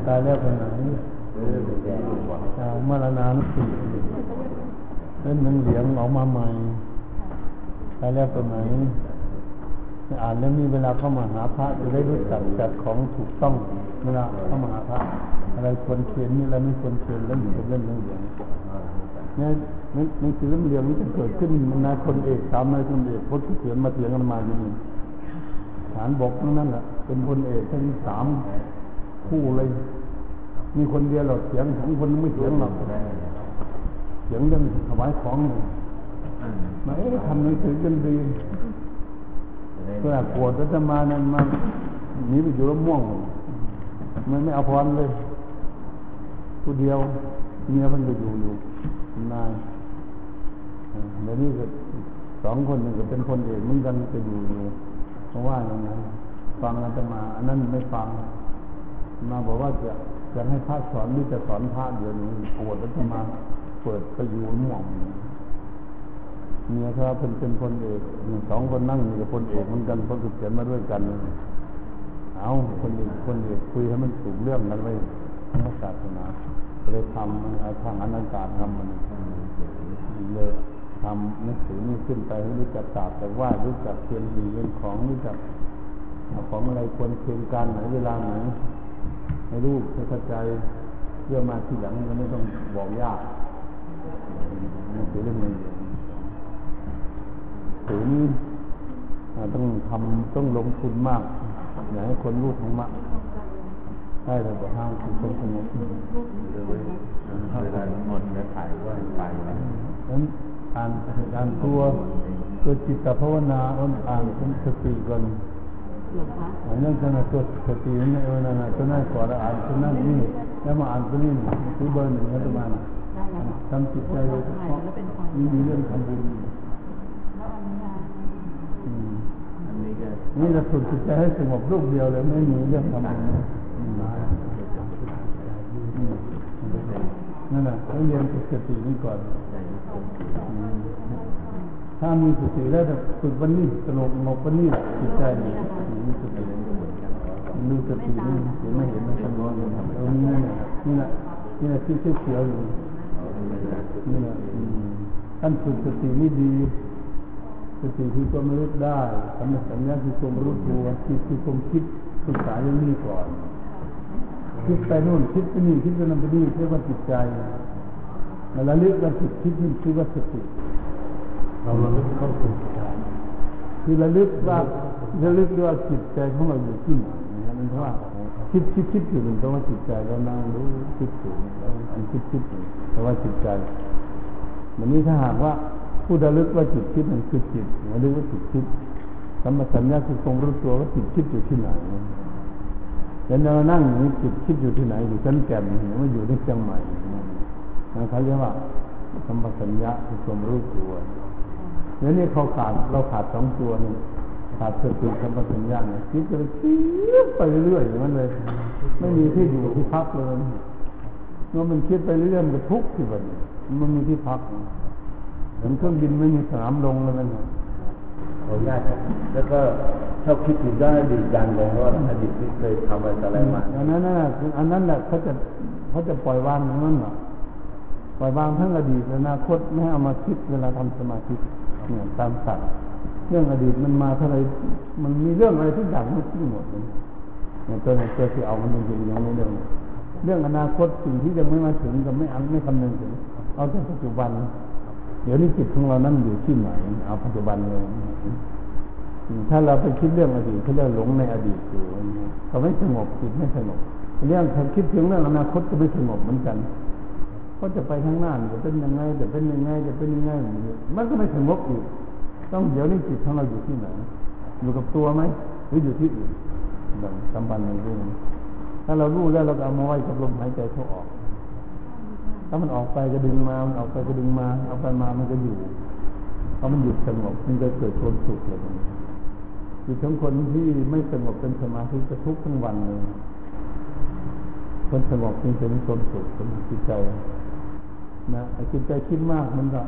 ตายแล้วคนไหนเออเป็นแดงกว่าชาวมรณานสิเล่นหนังเหลียงออกมาใหม่ตายแล้วคนไหน อ่านแล้วมีเวลาเข้ามาหาพระจะได้รู้จักจัดของถูกต้องเวลาเข้ามาหาพระ อะไรควรเขียนนี่อะไรไม่ควรเขียนเล่นเป็นเล่นหนังเหลียงเนี่ยนังสือเล่มเหลียงนี่จะเกิดขึ้นมันนายคนเอกสามนายคนเอกพจน์เขียนมาเถียงกันมาอยู่นี่ฐานบอกทั้งนั้นแหละเป็นพลเอกทั้งสามคู่เลย มีคนเดียวหรอกเสียงของคนไม่เสียงหรอกเสียงเรื่องถวายของมาเอ๊ะทำหนังสือกันดี เพื่อกวดรัฐมานั้นมาหนีไปอยู่ละม่วงมันไม่เอาพรเลยผู้เดียวเมียมันก็อยู่อยู่นายเดี๋ยวนี้ก็สองคนหนึ่งก็เป็นคนเอกมือนกันก็อยู่อยู่เพราะว่าอย่างนั้นฟังอาตมาอันนั้นไม่ฟังมาบอกว่าจะจะให้พระสอนหรือจะสอนพระเดี๋ยวนี้ปวดแล้วจะมาเปิดไปอยู่ม่วง เมียเขาเป็นเป็นคนเอกสองคนนั่งอยู่กับคนเอกเหมือนกันเพราะถูกเขียนมาด้วยกัน เอาคนเอกคนเอกคุยให้มันถูกเรื่องกันไว้พระศาสนาเลยทำทางอนันตาทำมันเลยทำหนังสือนี่ขึ้นไปให้รู้จักศาสตร์แต่ว่ารู้จักเทียนดีเรื่องของรู้จักของอะไรควรเคียงกันไหนเวลาไหนให้ลูกให้เข้าใจเพื่อมาทีหลังมันไม่ต้องบอกยาก ถึงอ่าต้องทำต้องลงทุนมากอยากให้คนรู้ธรรมะได้แต่ว่าห้างคือคนสงบเวลาหมดจะถ่ายว่าไปแล้วนั้นอ่านอ่านตัวตัวจิตภาวนาอ่านอ่านเป็นสติก่อนหลวงพ่ออ่านเรื่องขณะตัวสตินั่นเองนะตัวนั้นก่อนแล้วอ่านตัวนั้นนี่แล้วมาอ่านตัวนี้คือเบอร์หนึ่งรัฐบาลได้แล้วทำจิตใจโดยเฉพาะมีมีเรื่องทำบุญ แล้วอันนี้นะ อืม อัน นี่จะฝึกจิตใจให้สงบรูปเดียวเลยไม่มีเรื่องทำอืมอืมนั่นแหละต้องเรียนฝึกสตินี่ก่อน ถ้ามีสติแล้วจะฝึกวันนี้สงบสงบวันนี้จิตใจนี่มีสติดูสตินี่เห็นไม่เห็นมันสงบเลยเออนี่แหละนี่แหละนี่แหละที่เขียวๆอยู่นี่แหละท่านฝึกสตินี่ดี สติคือความรู้ได้สัมมาสัญญาคือความรู้ตัวจิตคือความคิดศึกษาเรื่องนี้ก่อน คิดไปนู่นคิดไปนี่คิดไปนั่นไปนี่เรียกว่าจิตใจมาละลึกว่าจิตคิดนี่คือว่าสติเราระลึกเข้าสู่จิตใจคือระลึกว่าระลึกด้วยว่าจิตใจของเราอยู่ที่ไหนนะครับมันเพราะว่าคิดคิดคิดอยู่มันเพราะว่าจิตใจเรานั่งรู้คิดอยู่แล้วอันคิดคิดอยู่เพราะว่าจิตใจวันนี้ถ้าหากว่า ผู้ระลึกว่าจิตคิดมันคือจิตระลึกว่าจิตคิดสัมมาสัญญาคือทรงรู้ตัวว่าจิตคิดอยู่ที่ไหนแล้วเรานั่งอย่างนี้จิตคิดอยู่ที่ไหนอยู่ชั้นแก่นหรือว่าอยู่ที่เชียงใหม่นะเขาเรียกว่าสัมปสัญญาคือทรงรู้ตัวเดี๋ยวนี้เขาขาดเราขาดสองตัวนี่ขาดสติสัมปสัญญาเนี่ยคิดจะไปคิดไปเรื่อยๆอย่างนั้นเลย ไม่มีที่อยู่ที่พักเลยเมื่อมันคิดไปเรื่อยมันทุกข์ที่วันมันมีที่พัก เหมือนเครื่องบินไม่มีสนามลงเลยมันน่ะขออนุญาตครับแล้วก็ชอบคิดถึงด้านอดีตจังเลยเพราะว่าอดีตที่เคยทำอะไรมาอันนั้นน่ะคืออันนั้นแหละเขาจะเขาจะปล่อยวางอย่างนั้นแหละปล่อยวางทั้งอดีตและอนาคตไม่ให้เอามาคิดเวลาทำสมาธิเนี่ยตามสัตว์เรื่องอดีตมันมาเท่าไหรมันมีเรื่องอะไรทุกอย่างมันที่หมดเลยเนี่ยตัวไหนตัวที่เอามันจริงๆอย่างนี้เรื่องเรื่องอนาคตสิ่งที่ยังไม่มาถึงก็ไม่อันไม่คำนึงถึงเอาแต่ปัจจุบัน เดี๋ยวนี้จิตของเรานั้นอยู่ที่ไหน เอาปัจจุบันเลยถ้าเราไปคิดเรื่องอดีตเขาเรียกหลงในอดีตอยู่ก็ไม่สงบจิตไม่สงบเรื่องถ้าคิดถึงเรื่องอนาคตก็ไม่สงบเหมือนกันก็จะไปข้างหน้าจะเป็นยังไงจะเป็นยังไงจะเป็นยังไงมันก็ไม่สงบอีกต้องเดี๋ยวนี้จิตของเราอยู่ที่ไหนอยู่กับตัวไหมหรืออยู่ที่อื่นแบบสัมพันธ์ในเรื่องถ้าเรารู้แล้วเราก็เอามาไว้กับลมหายใจเข้าออก ถ้ามันออกไปก็ดึงมา มันออกไปก็ดึงมา เอาไปมา มันก็อยู่พอมันหยุดสงบมันก็เกิดความสุขเลยจิตของคนที่ไม่สงบเป็นสมาธิจะทุกข์ทั้งวันเลย คนสงบจึงจะมีความสุขเป็นจิตใจ นะไอ้จิตใจคิดมากมันก็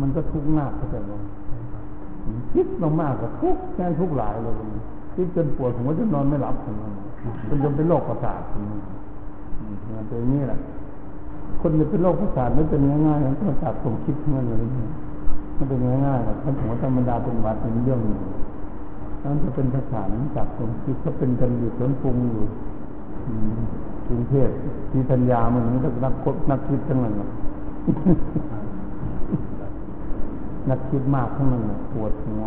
มันก็ทุกข์มากเข้าใจไหมคิดมากๆก็ทุกข์แค่ทุกข์หลายเลยคิดจนปวดผมก็จะนอนไม่หลับถึงมันจนจนเป็นโรคประสาทมันเป็นอย่างนี้แหละ คนจะเป็นโรคประสาทไม่เป็นง่ายๆนะประสาทผมคิดทั้งนั้นเลยมันเป็นง่ายๆหรอกท่านหัวธรรมดาเป็นวัดเป็นเรื่องหนึ่งนั่นจะเป็นภาษาจากผมคิดก็เป็นกันอยู่สวนปรุงอยู่กรุงเทพที่ธัญญาเหมันนี่ก็นักนักคิดทั้งนั้นนักคิดมากทั้งนั้นปวดหัว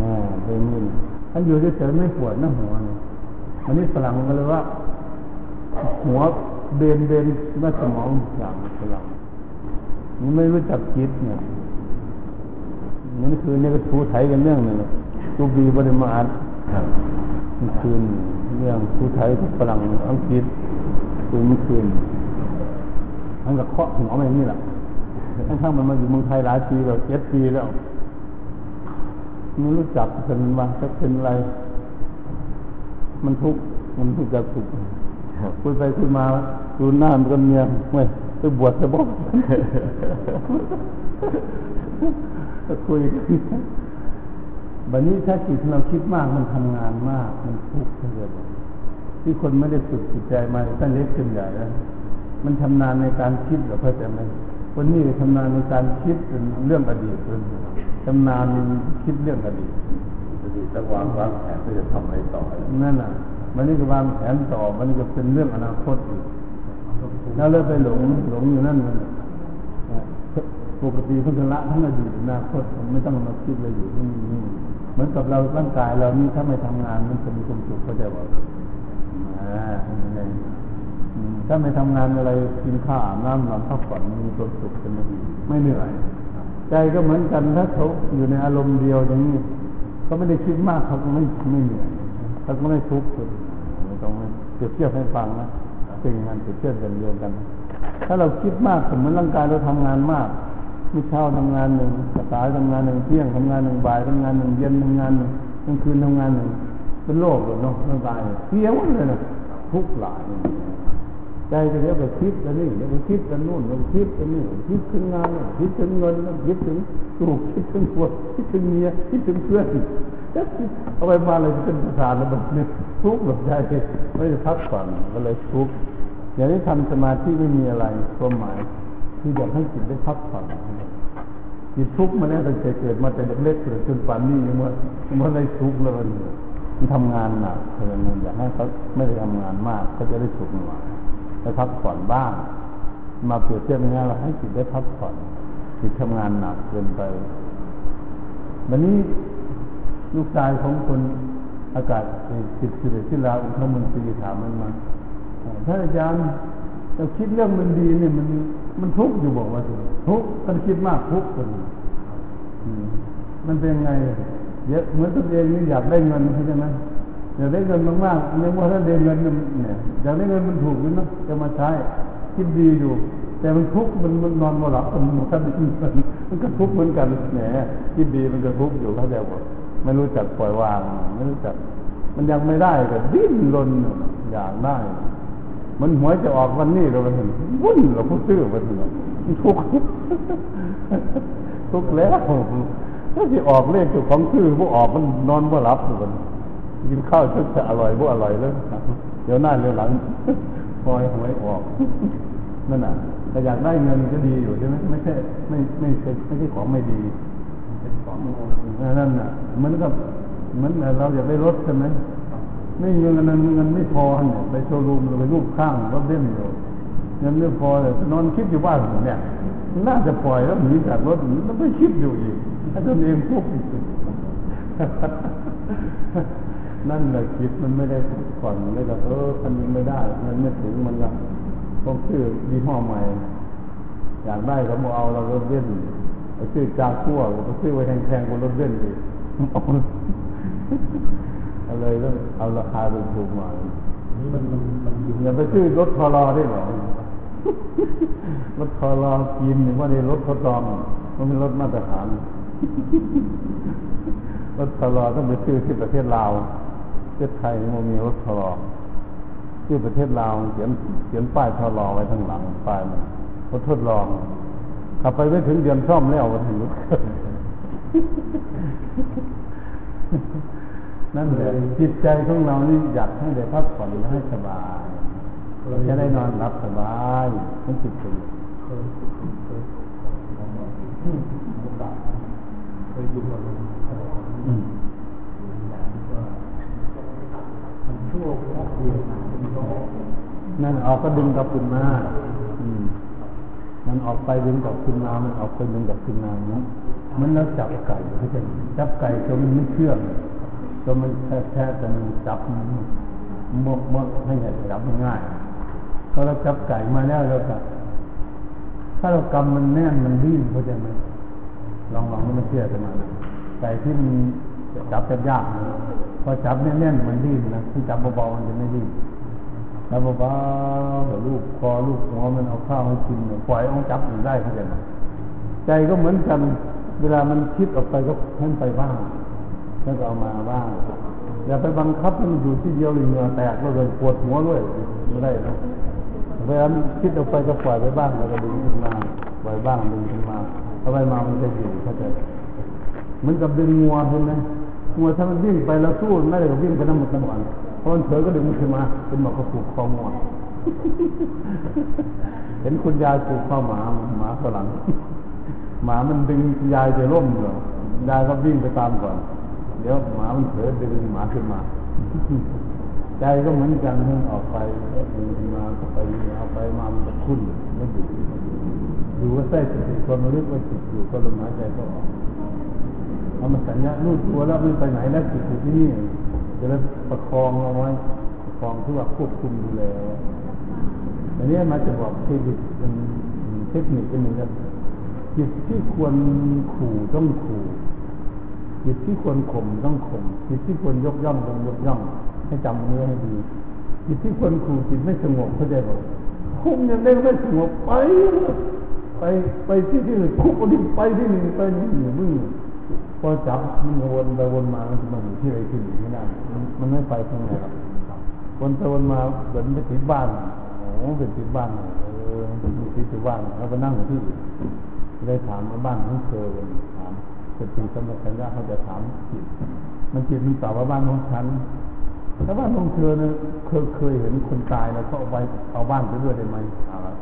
อ่าเป็นนี่ถ้าอยู่เฉยๆไม่ปวดนะหัวเนี่ยอันนี้ฝรั่งก็เลยว่า หัว เบนเบนเมื่อสมองอย่างฝรั่งนี่ไม่รู้จักคิดเนี่ยนี่คือเนี่ยก็ทูไทยกันเรื่องหนึ่งตูบีบริมาตมันคืนเรื่องทูไทยกับฝรั่งอังกฤษคือมันคืนทั้งกับเคาะหัวมันอย่างนี้แหละทั้งทั้งมันมาอยู่เมืองไทยหลายปีแล้วเจ็ดปีแล้วไม่รู้จักเป็นว่าจะเป็นอะไร มันทุกข์มันทุกข์จากทุกข์ คุยไปคุยมาดูหน้ามันก็เมียไม่ไปบวชจะบอกคุยบัดนี้ถ้าจิตเราคิดมากมันทำงานมาก มันทุกข์เลยที่คนไม่ได้ฝึกจิตใจมาตั้งเล็กจนใหญ่แล้วมันทำนานในการคิดหรือเพื่อแต่ไหมคนนี้ทำนานในการคิดเป็นเรื่องอดีตเป็นทำนานคิดเรื่องอดีตอดีตต้องวางวางแผนเพื่อจะทำอะไรต่อนั่นน่ะ มันนี่ก็วางแผนต่อมันนี่ก็เป็นเรื่องอนาคตอีกแล้วเลิกไปหลงหลงอยู่นั่นมันปกติพัฒละทั้งอดีตอนาคตไม่ต้องมาคิดเลยอยู่ที่นี่เหมือนกับเราร่างกายเรานี่ถ้าไม่ทำงานมันจะมีความสุขก็จะบอกถ้าไม่ทำงานอะไรกินข้าวน้ำนอนพักผ่อนมีความสุขเป็นดีไม่เหนื่อยใจก็เหมือนกันถ้าเขาอยู่ในอารมณ์เดียวอย่างนี้เขาไม่ได้คิดมากเขาก็ไม่ไม่เหนื่อยเขาก็ไม่ทุกข์ รียบเทียบให้ฟังนะเป็นงานเปรียบเทียบกันเดียวกัน ถ้าเราคิดมากเหมือนร่างกายเราทำงานมากมีเช้าทำงานหนึ่งสายทำงานหนึ่งเที่ยงทำงานหนึ่งบ่ายทำงานหนึ่งเย็นทำงานหนึ่งกลางคืนทำงานหนึ่งเป็นโรคเลยเนาะร่างกายเสียหมดเลยนะทุกหลายใจจะเรียกไปคิดแล้วนี่เรียกไปคิดกันนู่นคิดกันนี่คิดถึงงานคิดถึงเงินคิดถึงลูกคิดถึงผัวคิดถึงเมียคิดถึงเพื่อน เอาไปมาเลยเป็นประธานแล้วแบบนี้ทุกข์แบบใจไม่ได้พักผ่อนก็เลยทุกข์อย่างนี้ทำสมาธิไม่มีอะไรความหมายที่อยากให้จิตได้พักผ่อนจิตทุกข์มาแล้วตั้งแต่เกิดมาแต่เล็กๆจนป่านนี้ยังว่ายังว่าได้ทุกข์แล้วมันทำงานหนักเพราะฉะนั้นอยากให้เขาไม่ได้ทำงานมากเขาจะได้สุขหน่อยได้พักผ่อนบ้าง มาเปรียบเทียบอย่านี้เราให้จิตได้พักผ่อนจิตทำงานหนักเกินไปวันนี้ ลูกชายของคนอากาศติดสิริที่ลาวอินทมนตรีถามมันมาท่านอาจารย์เราคิดเรื่องมันดีเนี่ยมันมันทุกข์อยู่บอกว่าทุกข์ท่านคิดมากทุกข์กันมันเป็นยังไงเยอะเหมือนตัวเองนี่อยากได้เงินใช่ไหมอยากได้เงินมากๆเนี่ว่าถ้าได้เงินเนี่ยอยากได้เงินมันถูกนะจะมาใช้คิดดีอยู่ แต่มันทุกข์มันมันนอนไม่หลับมันมันก็มันก็ทุกข์เหมือนกันแหมคิดดีมันก็ทุกข์อยู่เข้าใจบ่ ไม่รู้จักปล่อยวาง ไม่รู้จัก มันยังไม่ได้ก็ดิ้นรนอยากได้ มันหวยจะออกวันนี้เราเห็นวุ่นเราก็ซื้อไปถึงทุกทุกแล้วถ้าที่ออกเลขตัวของซื้อพวกออกมันนอนบ่หลับอยู่กันกินข้าวชุดจะอร่อยพวกอร่อยเลยเดี๋ยวหน้าเดี๋ยวหลังคอยหวยออกนั่นน่ะแต่อยากได้เงินก็ดีอยู่ใช่ไหมไม่ใช่ไม่ไม่ใช่ไม่ใช่ของไม่ดี นั่นน่ะเหมือนกับเหมือนเราอยากได้รถใช่ไหมไม่เงินเงินเงินไม่พอเนี่ยไปโชว์รูมเราไปรูปข้างรถเล่นอยู่เงินไม่พอเลยนอนคิดอยู่บ้านเนี่ยน่าจะปล่อยแล้วหนีจากรถหนีแล้วไม่คิดอยู่อีกถ้าตนเองพวกนั่นแหละคิดมันไม่ได้ก่อนไม่ได้เออมันยังไม่ได้มันไม่ถึงมันก็ต้องซื้อดีห้อใหม่อยากได้เขาเอาเรารถเล่น ซื้อจากัวก็ซื้อไว้แพงๆกว่ารถเล่นอีกไอ้ก็เลยต้องเอาราคาถูกๆหน่อยนี่มันมันมันอยู่อย่าไปซื้อรถทอรอได้หรอรถทอรอกินหรือว่าในรถทดลองมันเป็นรถมาตรฐานรถทอรอต้องไปซื้อที่ประเทศลาวประเทศไทยมันมีรถทอรอที่ประเทศลาวเขียนเขียนป้ายทอรอไว้ข้างหลังป้ายมันรถทดลอง ขับไปไม่ถึงเดือนซ่อมแล้ววันถึงรถนั่นแหละจิตใจของเรานี่อยากให้ได้พักผ่อนและให้สบายเราจะได้นอนหลับสบายทั้งจิตใจเคยเคยของเราที่โอกาสเคยอยู่กับเราเขาบอกว่าอืมว่ามันชั่วแค่เดียวมันก็ออกนั่นออกก็ดึงกลับขึ้นมาอื มันออกไปดึงกลับขึ้นมา มันออกไปดึงกลับขึ้นมาเนาะมันแล้วจับไก่เขาจะจับไก่จนมันไม่เชื่องจนมันแค่แค่แต่มันจับมันมกมกให้ใหญ่จับง่ายพอเราจับไก่มาแล้วเราก็ถ้าเรากำมันแน่นมันดิ้นเขาจะไหมลองลองให้มันเชื่อกันมาไก่ที่มันจับยากพอจับแน่นๆมันดิ้นนะที่จับเบาๆมันจะไม่ดิ้น แล้วเบาๆแบบลูกคอลูกหัวมันเอาข้าวให้กินเนี่ยปล่อยอาจับอยู่ได้เข้าใจไหมใจก็เหมือนกัน เวลามันคิดออกไปก็ให้มันไปบ้างแล้วก็เอามาบ้างอย่าไปบังคับให้มันอยู่ที่เดียวเลยเหงื่อแตกแล้วเลยปวดหัวด้วยไม่ได้นะพยายาคิดออกไปก็ปล่อยไปบ้างแล้วก็ดึงขึ้นมาปล่อยบ้างดึงขึ้นมาเอาไปมามันจะอยู่เข้าใจเหมือนกับดึงงัวเห็นไหมงัวถ้ามันวิ่งไปแล้วสู้ไม่ได้ก็วิ่งไปน้ำมันทั้งวัน พอมันเผลอก็ดึงมันขึ้นมา เป็นหมอกระปุกคองัวเห็นคุณยายปลูกข้าวหมาหมาฝรั่งหมามันดึงยายจะร่มเหรอยายก็วิ่งไปตามก่อน เดี๋ยวหมามันเผลอดึงหมาขึ้นมาใจก็เหมือนกันให้ออกไปดึงมาก็ไปเอาไปมามันจะคุ้นไม่อยู่อยู่ว่าใส่จิความระลึกว่าจิตอยู่ก็ลมหายใจก็ออกเอามาสัญญาลู่ตัวแล้วมันไปไหนแล้วจิตอยู่ที่นี่ จะได้ประคองเอาไว้ประคองที่ว่าควบคุมดูแลอันนี้มาจะบอกเทคนิคเป็นเทคนิคเป็นหนึ่งครับจิตที่ควรขู่ต้องขู่จิตที่ควรข่มต้องข่มจิตที่ควรยกย่องต้องยกย่อง ให้จำเนื้อให้ดีจิตที่ควรขู่จิตไม่สงบเข้าใจบอกคุมยังได้ไม่สงบไป ไปไปที่ที่อื่นคุกคนนี้ไปที่หนึ่งไปนี่หนึ่งมึง พอจับมันวนไปวนมามันจะมาอยู่ที่ไรที่หนึ่งไม่ได้มันมันไม่ไปทางไหนหรอกวนไปวนมาเหมือนไปติดบ้านโอ้เป็นติดบ้านเออมีติดติดบ้านแล้วก็นั่งอยู่ที่อื่นเลยถามว่าบ้านของเธอเลยถามสติสมัชัญญาเขาจะถามจิตมันจิตมันตอบว่าบ้านของฉันแล้วบ้านของเธอเนี่ยเคยเคยเห็นคนตายแล้วเขาเอาไปเอาบ้านไปด้วยได้ไหมเอาละ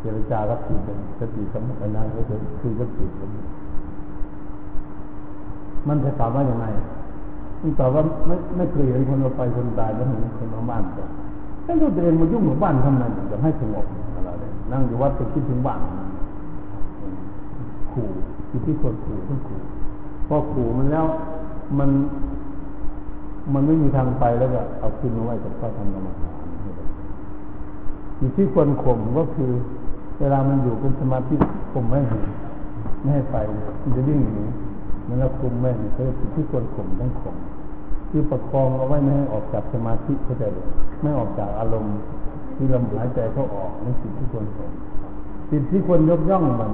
เจรจารับจิตเป็นสติสมัชัญญาก็คือคือรับจิตเป็น มันจะตอบว่ายังไงมันตอบว่าไม่ไม่เคยเห็นคนเอาไปคนตายแล้วเห็นคนเอาบ้านไปถ้าตัวเองมายุ่งกับบ้านทำไมจะให้สงบอะไรเลยนั่งอยู่วัดไปคิดถึงบ้านขู่อยู่ที่คนขู่ต้องขู่พอขู่มันแล้วมัน มันไม่มีทางไปแล้วก็เอาขึ้นมาไว้กับข้อทำกรรมฐานอยู่ที่ควรข่มก็คือ เวลามันอยู่เป็นสมาธิข่มไม่ให้ไม่ให้ไปมันจะวิ่งหนี มันล้วคุมไม่ให้คือที่ควรข่มต้องข่มคือประคองเอาไว้ไม่ให้ออกจากสมาธิเข้าใจเลยไม่ออกจากอารมณ์ที่ลมหายใจเขาออกในสิ่งที่ควรทำสิ่งที่ควรยกย่องมัน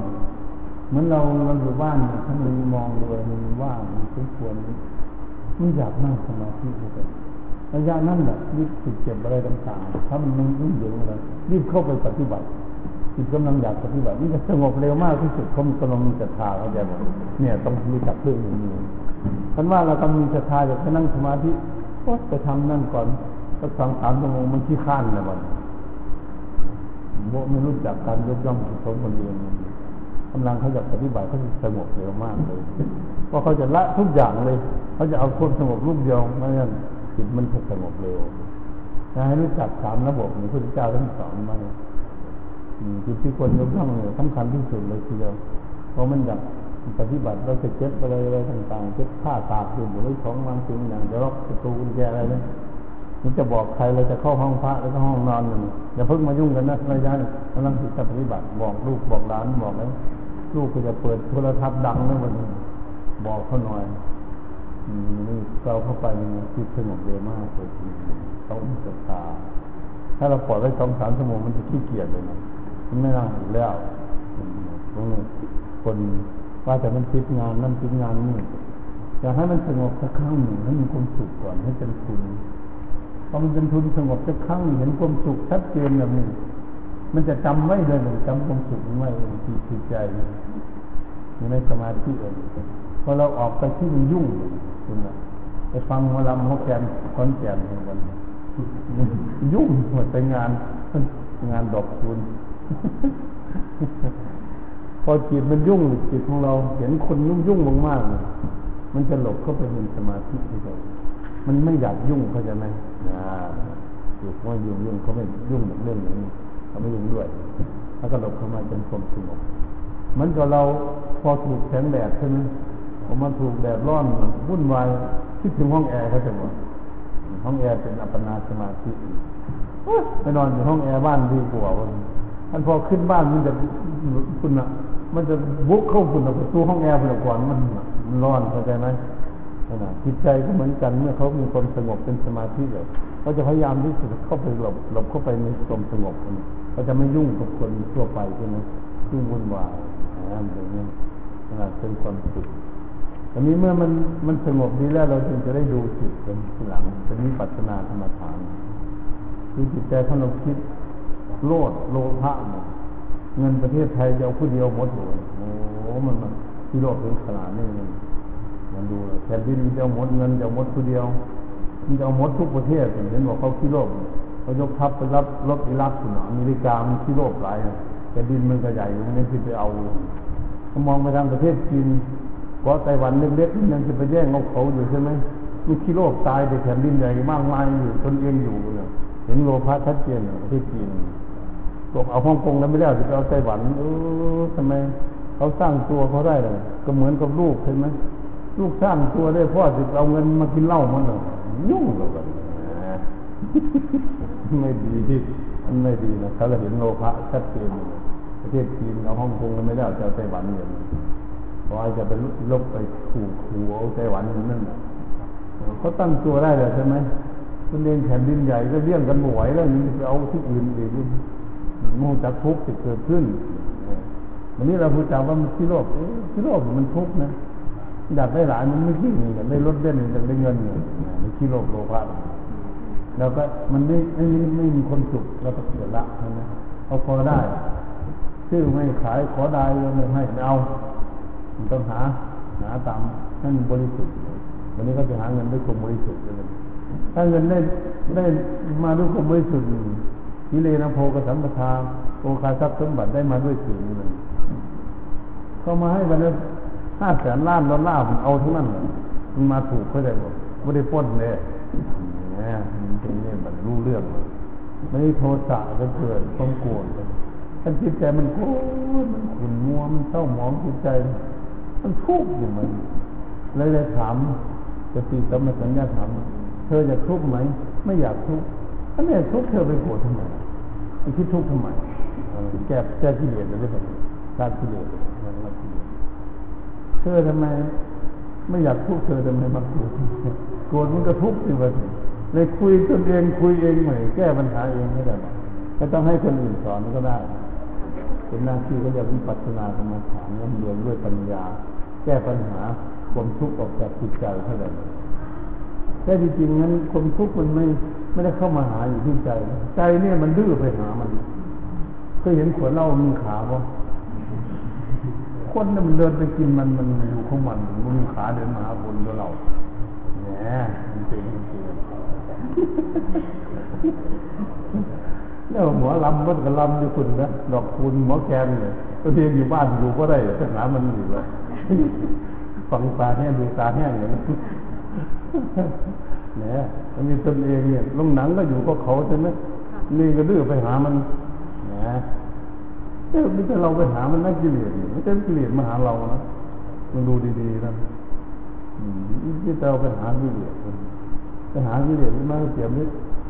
เหมือนเราเราอยู่บ้านเนี่ยถ้ามันมองดูมันว่างมันสมควรมันอยากนั่งสมาธิเข้าใจระยะนั้นแหละรีบติดเจ็บอะไรต่างๆถ้ามันมันยุ่งเหยิงอะไรรีบเข้าไปปฏิบัติ จิตกำลังอยากปฏิบัตินี่จะสงบเร็วมากที่สุดเขากำลังมีศรัทธาเขาใจบอกเนี่ยต้องรู้จักเรื่องอย่างนี้ท่านว่าเรากำลังศรัทธาอยากจะนั่งสมาธิก็ไปทำนั่นก่อนสักสองสามชั่วโมงมันขี้ข้านเลยวันโบไม่รู้จักการยกย่องจิตของคนเองกำลังเขาอยากปฏิบัติเขาจะสงบเร็วมากเลยเพราะเขาจะละทุกอย่างเลย เขาจะเอาความสงบรูปเดียวไม่งั้นจิตมันจะสงบเร็วนะให้รู้จักสามระบบของพระพุทธเจ้าท่านสอนมาเลย จิตที่ควรยกย่องเนี่ยสำคัญที่สุดเลยทีเดียวเพราะมันอยากปฏิบัติเราจะเจ็บอะไรอะไรต่างๆเจ็บผ้าตากอยู่หรือของบางสิ่งอย่างจะล็อกประตูกุญแจอะไรเนี่ยมันจะบอกใครเราจะเข้าห้องพระแล้วก็ห้องนอนหนึ่งอย่าเพิ่งมายุ่งกันนะระยะกำลังศึกษาปฏิบัติบอกลูกบอกหลานบอกแล้วลูกก็จะเปิดโทรทัศน์ดังนะวันนี้บอกเขาหน่อยนี่เราเข้าไปมันจิตสงบเร็วมากเลยทีเดียวต้องศรัทธาถ้าเราปล่อยไว้สองสามชั่วโมงมันจะขี้เกียจเลยนะ ไม่นั่งอีกแล้วตรงนี้คนว่าแต่มันติดงานนั่นติดงานนี่อยากให้มันสงบสักครั้งหนึ่งให้มีความสุขก่อนให้เป็นทุนพอมันเป็นทุนสงบสักครั้งเห็นความสุขชัดเจนแบบนี้มันจะจำไว้เลยมันจำความสุขไว้ที่จิตใจอยู่ในสมาธิเองพอเราออกไปที่มันยุ่งคุณนะไปฟังหมอลำเขาแกนคอนแกนกันยุ่งหมดไปงานงานดอกคุณ พอจิตมันยุ่งจิตของเราเห็นคนยุ่งยุ่งมากๆเลยมันจะหลบเข้าไปในสมาธิที่เรามันไม่อยากยุ่งเขาใจะไหมนะจิตว่ายุ่งยุ่งเขาไม่ยุ่งเรื่องอย่างนี้เขาไม่ยุ่งด้วย แล้วก็หลบเข้ามาเป็นความสงบเหมือนกับเราพอถูกแสงแดดใช่ไหมพอมาถูกแดดร้อนวุ่นวายคิดถึงห้องแอร์เขาจะบอกห้องแอร์เป็นอัปปนาสมาธิไปนอนอยู่ห้องแอร์บ้านดีกว่าวัน อันพอขึ้นบ้านมันจะคุณอะมันจะบุกเข้าคุณประตูห้องแอร์ไปก่อนมันมันร้อนเข้าใจไหมนะจิตใจก็เหมือนกันเมื่อเขามีความสงบเป็นสมาธิเลยเขาจะพยายามที่สุดเข้าไปหลบหลบเข้าไปในความสงบเขาจะไม่ยุ่งกับคนทั่วไปใช่ไหมยุ่งวุ่นวายนะอย่างนี้นะเป็นความสุขอันนี้เมื่อมันมันสงบดีแล้วเราจึงจะได้ดูจิตเป็นหลังเป็นนิพพานาธรรมฐานคือจิตใจของเราคิด โลดโลภะเนี่ยเงินประเทศไทยจะเอาผู้เดียวหมดเลยโอ้โหมันมันที่โลกถึงขนาดนี้มันมันดูแผ่นดินจะหมดเงินจะหมดผู้เดียวมันจะเอาหมดทุกประเทศเห็นบอกเขาขี้โลภเขายกทัพไปรับรบอิรักอยู่อเมริกามันขี้โลภหลายแผ่นดินมันก็ใหญ่มันไม่คิดไปเอาเขามองไปทางประเทศจีนเพราะไต้หวันเล็กๆยังจะไปแย่งเอาเขาอยู่ใช่ไหมมันขี้โลภตายแต่แผ่นดินใหญ่มากมายอยู่ตนเองอยู่เนี่ยเห็นโลภะชัดเจนประเทศจีน บอกเอาฮ่องกงแล้วไม่ได้จะไปเอาไต้หวันเออทำไมเขาสร้างตัวเขาได้เลยก็เหมือนกับลูกเห็นไหมลูกสร้างตัวได้พ่อจะเอาเงินมากินเหล้ามันเลยยุ่งเลยไม่ดีที่มันไม่ดีนะเขาเลยเห็นโลภะชัดเจนประเทศจีนเอาฮ่องกงแล้วไม่ได้จะเอาไต้หวันอย่างเพราจะไปลบไปขู่ขู่เอาไต้หวันนั่นเขาตั้งตัวได้เลยใช่ไหมมันเองแผ่นดินใหญ่ก็เลี้ยงกันไหวแล้วนี่ไปเอาที่อื่นอีก มูจะทุกข์จะเกิดขึ้นวันนี้เราพูดจาว่ามันที่โลกที่โลกมันทุกข์นะอยากได้หลายมันไม่ขี้อยากได้รถเล่นอยากได้เงินเนี่ยมันที่โลกโลภะแล้วก็มันไม่ไม่ไม่มีคนสุขแล้วก็เสียละใช่ไหมเอาพอได้ชื่อไม่ขายขอได้ยังไม่ให้ไม่เอามันต้องหาหาตามให้มันบริสุทธิ์วันนี้ก็จะหาเงินด้วยความบริสุทธิ์เลยถ้าเงินได้ได้มาด้วยความบริสุทธิ์ กิเลนโพกสัมปทาโอคาทรัพย์สมบัติได้มาด้วยสิ่งนี้เลยเขามาให้วันนี้ห้าแสนล้านดอลลาร์ผมเอาทั้งนั้นมันมาถูกเขาได้บอกไม่ได้ป้นเลยเนี่ยมันเป็นเนี่ยมันรู้เรื่องเลยไม่ได้โทสะก็เกิดต้องโกรธถ้านจิตใจมันโกรธมันขุ่นมัวมันเศร้าหมองจิตใจ มันทุกข์อยู่มันเลยเลยถามสติสัมปชัญญะถามเธออยากทุกข์ไหม ไม่อยากทุกข์ถ้าไม่อยากทุกข์เธอไปโกรธทำไม คิดทุกข์ทำไมแก้แก้กิเลสหรือเปล่าละกิเลสละกิเลสเธอทำไม ไม่อยากทุกข์เธอทำไมมาโกรธโกรธมันก็ทุกข์สิวะเลยคุยตนเองคุยเองใหม่แก้ปัญหาเองไม่ได้ไม่ต้องให้คนอื่นสอนก็ได้ เป็นหน้าที่ก็จะวิปัสสนากรรมฐานเรียนด้วยปัญญา แก้ปัญหาความทุกข์ออกจากจิตใจเท่าไหร่แต่จริงๆนั้นความทุกข์มันไม่ ไม่ได้เข้ามาหาอยู่ที่ใจ ใจเนี่ยมันดื้อไปหามันเคยเห็นขวดเหล้ามีขาบ่คนนั้นมันเดินไปกินมันมันอยู่ของมันมันมีขาเดินมาหาคนกับเราเนี่ยมันเป็นจริงแล้วหมอลำมันก็ลำอยู่คุณนะดอกคุณหมอแกนเลยก็เรียนอยู่บ้านอยู่ก็ได้แต่หามันอยู่เลยฟังตาแห้งดูตาแห้งอย่างนี้ เนี่ยมันมีตนเองเนี่ยลงหนังก็อยู่ก็เขาใช่ไหมนี่ก็ดื้อไปหามันนะเอ้ยไม่ใช่เราไปหามันนักกิเลสไม่ใช่กิเลสมาหาเรานะมันดูดีๆนะที่เราไปหากิเลสไปหากิเลสมาเสียมิ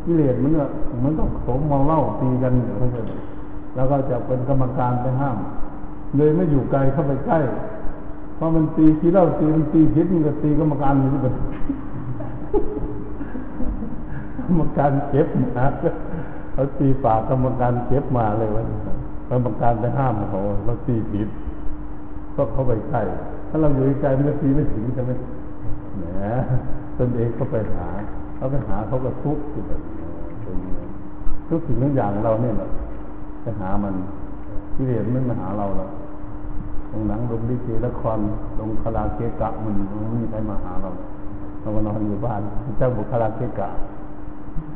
กิเลสมันก็มันต้องสมมองเล่าตีกันอยู่เรื่อยๆแล้วก็จะเป็นกรรมการไปห้าม เลยไม่อยู่ไกลเข้าไปใกล้ถพอมันตีขี้เหล้าตีมันตีพิษมันก็ตีกรรมการอยู่ที่บัดก รรมการเก็บมาเขาตีปากกรรมการเก็บมาเลยวันกรรมการไปห้ามเขาเราตีผิดก็เขาไปใกล้ถ้าเราอยู่ใกล้มันก็ตีไม่ถึงใช่ไหมแหมตนเองก็ไปหาเขาไปหาเขาก็ทุกข์อยู่แบบเป็นอย่างนี้ทุกสิ่งทุกอย่างเราเนี่ยแหละไปหามันที่เรียนไม่มาหาเราหรอกลงหนังลงดิเกละครลงคาราเกะกะมันไม่มีใครมาหาเราเราก็นอนอยู่บ้านเจ้าบุคาราเกะกะ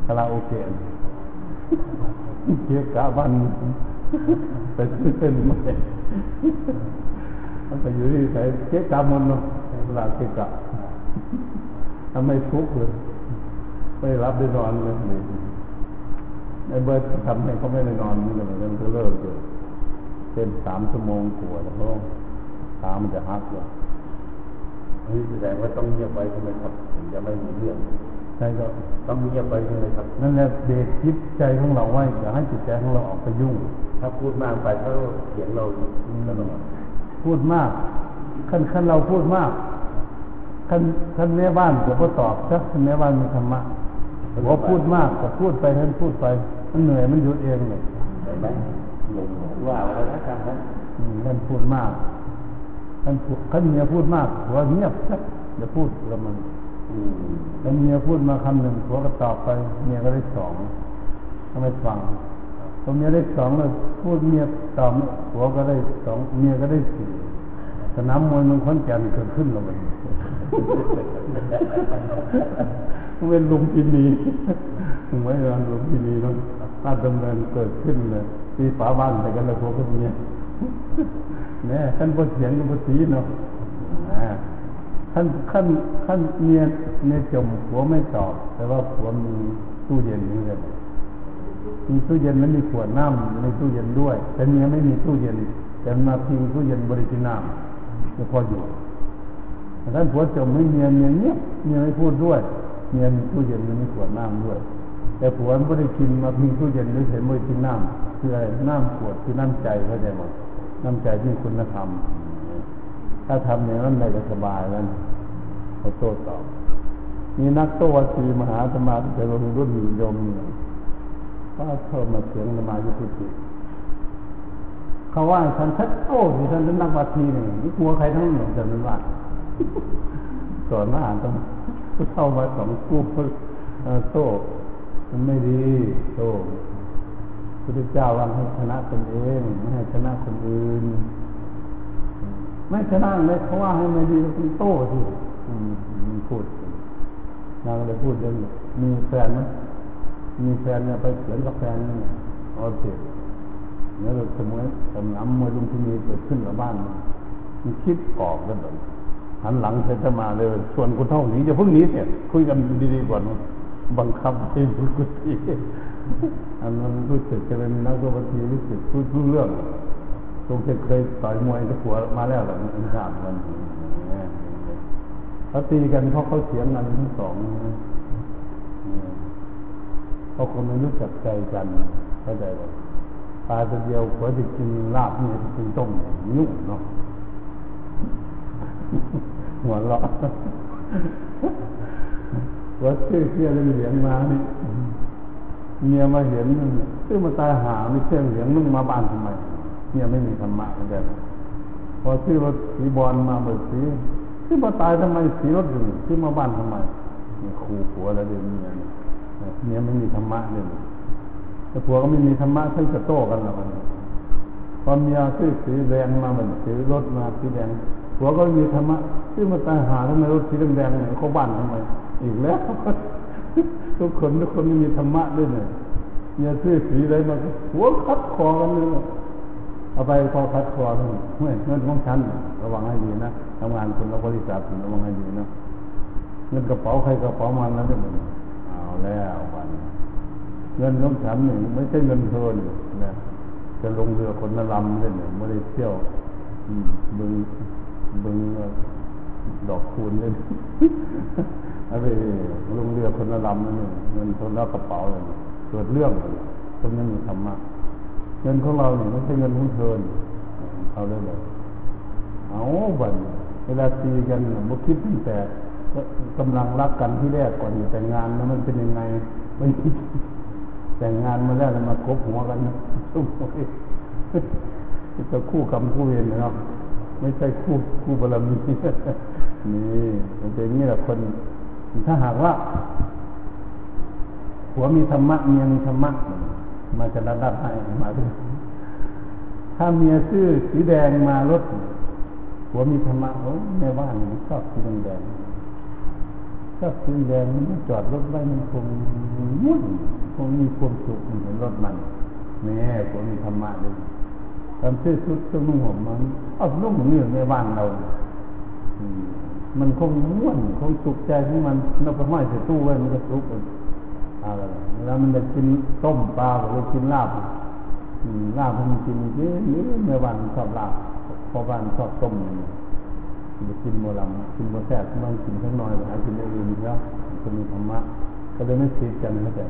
คาราโอเกะเกะกะบ้านไปซื้อเป็นมามันไปอยู่ที่ไหนเกะกะมันเนาะคาราเกะกะทำไมทุกข์เลยไม่รับได้นอนเลยไอ้เบิร์ดทำให้เขาไม่ได้นอนมันเลยมันก็เลิกเลยเป็นสามชั่วโมงกว่าแล้วก็ตามันจะหักเลยนี่แสดงว่าต้องเงียบไว้ใช่ไหมครับถึงจะไม่มีเรื่อง ใช่ก็ต้องเงียบไว้ใช่ไหมครับ นั่นแหละเบรกจิตใจของเราไว้อย่าให้จิตใจของเราออกไปยุ่ง ถ้าพูดมากไปเขาเสียงเราตลอดพูดมากขั้นขั้นเราพูดมากขั้นขั้นแม่บ้านก็บ่ตอบสักขั้นแม่บ้านมีธรรมะหัวพูดมากก็พูดไปท่านพูดไปมันเหนื่อยมันหยุดเองเลยเห็นไหมหลงว่าอะไรนะคำนั้นอืมท่านพูดมากท่านพูดขั้นเมียพูดมากหัวเงียบสักอย่าพูดกับมันอืม แล้วเมียพูดมาคำหนึ่งหัวก็ตอบไป เมียก็ได้สองทำไมฟังพอเมียได้สองแล้วพูดเมียตอบหัวก็ได้สองเมียก็ได้สี่สนามมวยมืองขอนแก่นเกิดขึ้นแล้วมันมันเป็นลุมพินีไม่ใช่ลุมพินีนาะถ้าดำเนินเกิดขึ้นเลยตีฝาบ้านไปกันเลยพวกเมียแน่ขั้นพอเสียงกับพอสีเนาะอ่ ขั้นขั้นขั้นเมียเมียจมผัวไม่ตอบ แต่ว่าผัวมีตู้เย็นนี่เลยมีตู้เย็นแล้วมีขวดน้ำในตู้เย็นด้วย แต่เมียไม่มีตู้เย็น แต่มาพิงตู้เย็นบริจิน้ำจะพออยู่แต่ท่านผัวจมไม่เมียเมียเงียบเมียไม่พูดด้วย เมียมีตู้เย็นมันมีขวดน้ำด้วย แต่ผัวไม่ได้กินมาพิงตู้เย็นไม่เห็นไม่กินน้ำคืออะไรน้ำขวดคือน้ำใจเข้าใจหมดน้ำใจที่คุณธรรมถ้าทำอย่างนั้นได้ก็สบายแล้ว เขาโต้ตอบมีนักโตวสีมหาธรรมาที่เป็นรุ่นโยมเนี่ยก็เข้ามาเสียงธรรมายุติติเขาว่าฉันชัดโต้ที่ฉันเป็นนักวัดทีหนึ่งนี่กลัวใครทั้งหนึ่งจะเป็นว่าก่อนหน้าต้องเข้ามาสองกู้เอ่โต้มันไม่ดีโต้พระเจ้าวางให้ชนะตนเองไม่ให้ชนะคนอื่น ไม่ชนะเลยเขาว่าให้ไม่ดีก็ต้องโต้สิอื มันพูดนางเลยพูดเรื่องมีแฟนไหมมีแฟนเนี่ยไปเขียนกับแฟนนี่เอาเสียเนี่เราสมมติสมน้ำมวยลุมพินีเกิดขึ้นกับบ้านมันมันคิดออกแล้วแบบหันหลังเสร็จะมาเลยชวนคุณเท่าหนีอย่าเพิ่งหนีเสียคุยกันดีๆก่อนบังคับให้พูดกุฏิอันนั้นรู้สึกจะเป็นนักดนตรีรู้สึกพูดรู้เรื่องตรงเคยต่อยมวยกับผัวมาแล้วหรอมันสามกัน เขาตีกันเพราะเขาเสียงกันทั้งสองเขาะคงไม่รู้จักใจกันเข้าใจป่ะตาตัวเดียวผัวจะกินลาบเนี่ยจะกินต้มยุ่งเนาะหัวเราะหัวเชื่อเชื่อเรื่องเหลียงมาเนี่ยเมียมาเห็นซื้อมาตายหาไม่เชื่อเหลียงมึงมาบ้านทำไมเนี่ยไม่มีธรรมะเหมือนกันพอซื้อรถสีบอลมาเบิดสี ซื้อมาตายทำไมสีรถอยู่ซื้อมาบ้านทำไมนี่ครูผัวแล้วเดี๋ยวนี้เนี่ยไม่มีธรรมะเลยแต่ผัวก็ไม่มีธรรมะท่านจะโต้กันแล้วมันพอเมียซื้อสีแดงมาเหมือนซื้อรถมาสีแดงผัวก็มีธรรมะซื้อมาตายหาทำไมรถสีแดงเนี่ยเขาบ้านทำไม อีกแล้วทุกคนทุกคนไม่มีธรรมะด้วยเนี่ยเมียซื้อสีอะไรมาหัวคัดคอกันเลยเอาไปพอคัดคอทั้งเฮ้ยเงินของฉันระวังให้ดีนะ ทำงานคนละบริษัทระวังให้ดีนะเงินกระเป๋าใครกระเป๋ามันแล้วเนี่ยเอาแล้ววันเงินของฉันหนึ่งไม่ใช่เงินเธอนี่นะจะลงเรือคนละลำเลยเนี่ยไม่ได้เที่ยวบึงบึงดอกคูณเลยเอาไปลงเรือคนละลำนั่นเองเงินคนละกระเป๋าเลยเกิดเรื่องเลยตรงนั้นมีธรรมะเงินของเราเนี่ยไม่ใช่เงินของเธอเอาได้เลยเอาบัน เวลาตีกันน่ะบ่คิดตั้งแต่กำลังรักกันที่แรกก่อนอยู่แต่งงานนะมันเป็นยังไงมันแต่งงานมาแล้วมาคบหัวกันนะโอ้ยจะคู่กรรมคู่เวรนะครับ ไม่ใช่คู่คู่บารมีนี่มันเป็นอย่างนี้แหละคน ถ้าหากว่าหัวมีธรรมะเมียมีธรรมะมาจะระดับให้มาด้วยถ้าเมียซื้อสีแดงมารถ หัวมีธรรมะโอ้แม่บ้านนี่ชอบสีแดงชอบสีแดงมันจอดรถไว้มันคงมุ่นคงมีความสุขเห็นรถมันแม่หัวมีธรรมะเลยตอนซื้อชุดเครื่องนุ่งห่มมันเอานุ่งเนือแม่บ้านเรามันคงม่วนคงสุขใจของมันเราไปห้อยใส่ตู้ไว้มันก็สุขเลยอะไรแล้วมันจะกินต้มปลาหรือกินลาบลาบมันกินเยอะเยอะแม่บ้านชอบลาบ พอบ้านชอบต้มเนี้จะกินโมลำกินโมแซ่บมันกินทั้งน้อยหากินได้อื่นแล้วจะมีธรรมะก็เลยไม่คิดกันเข้าใจ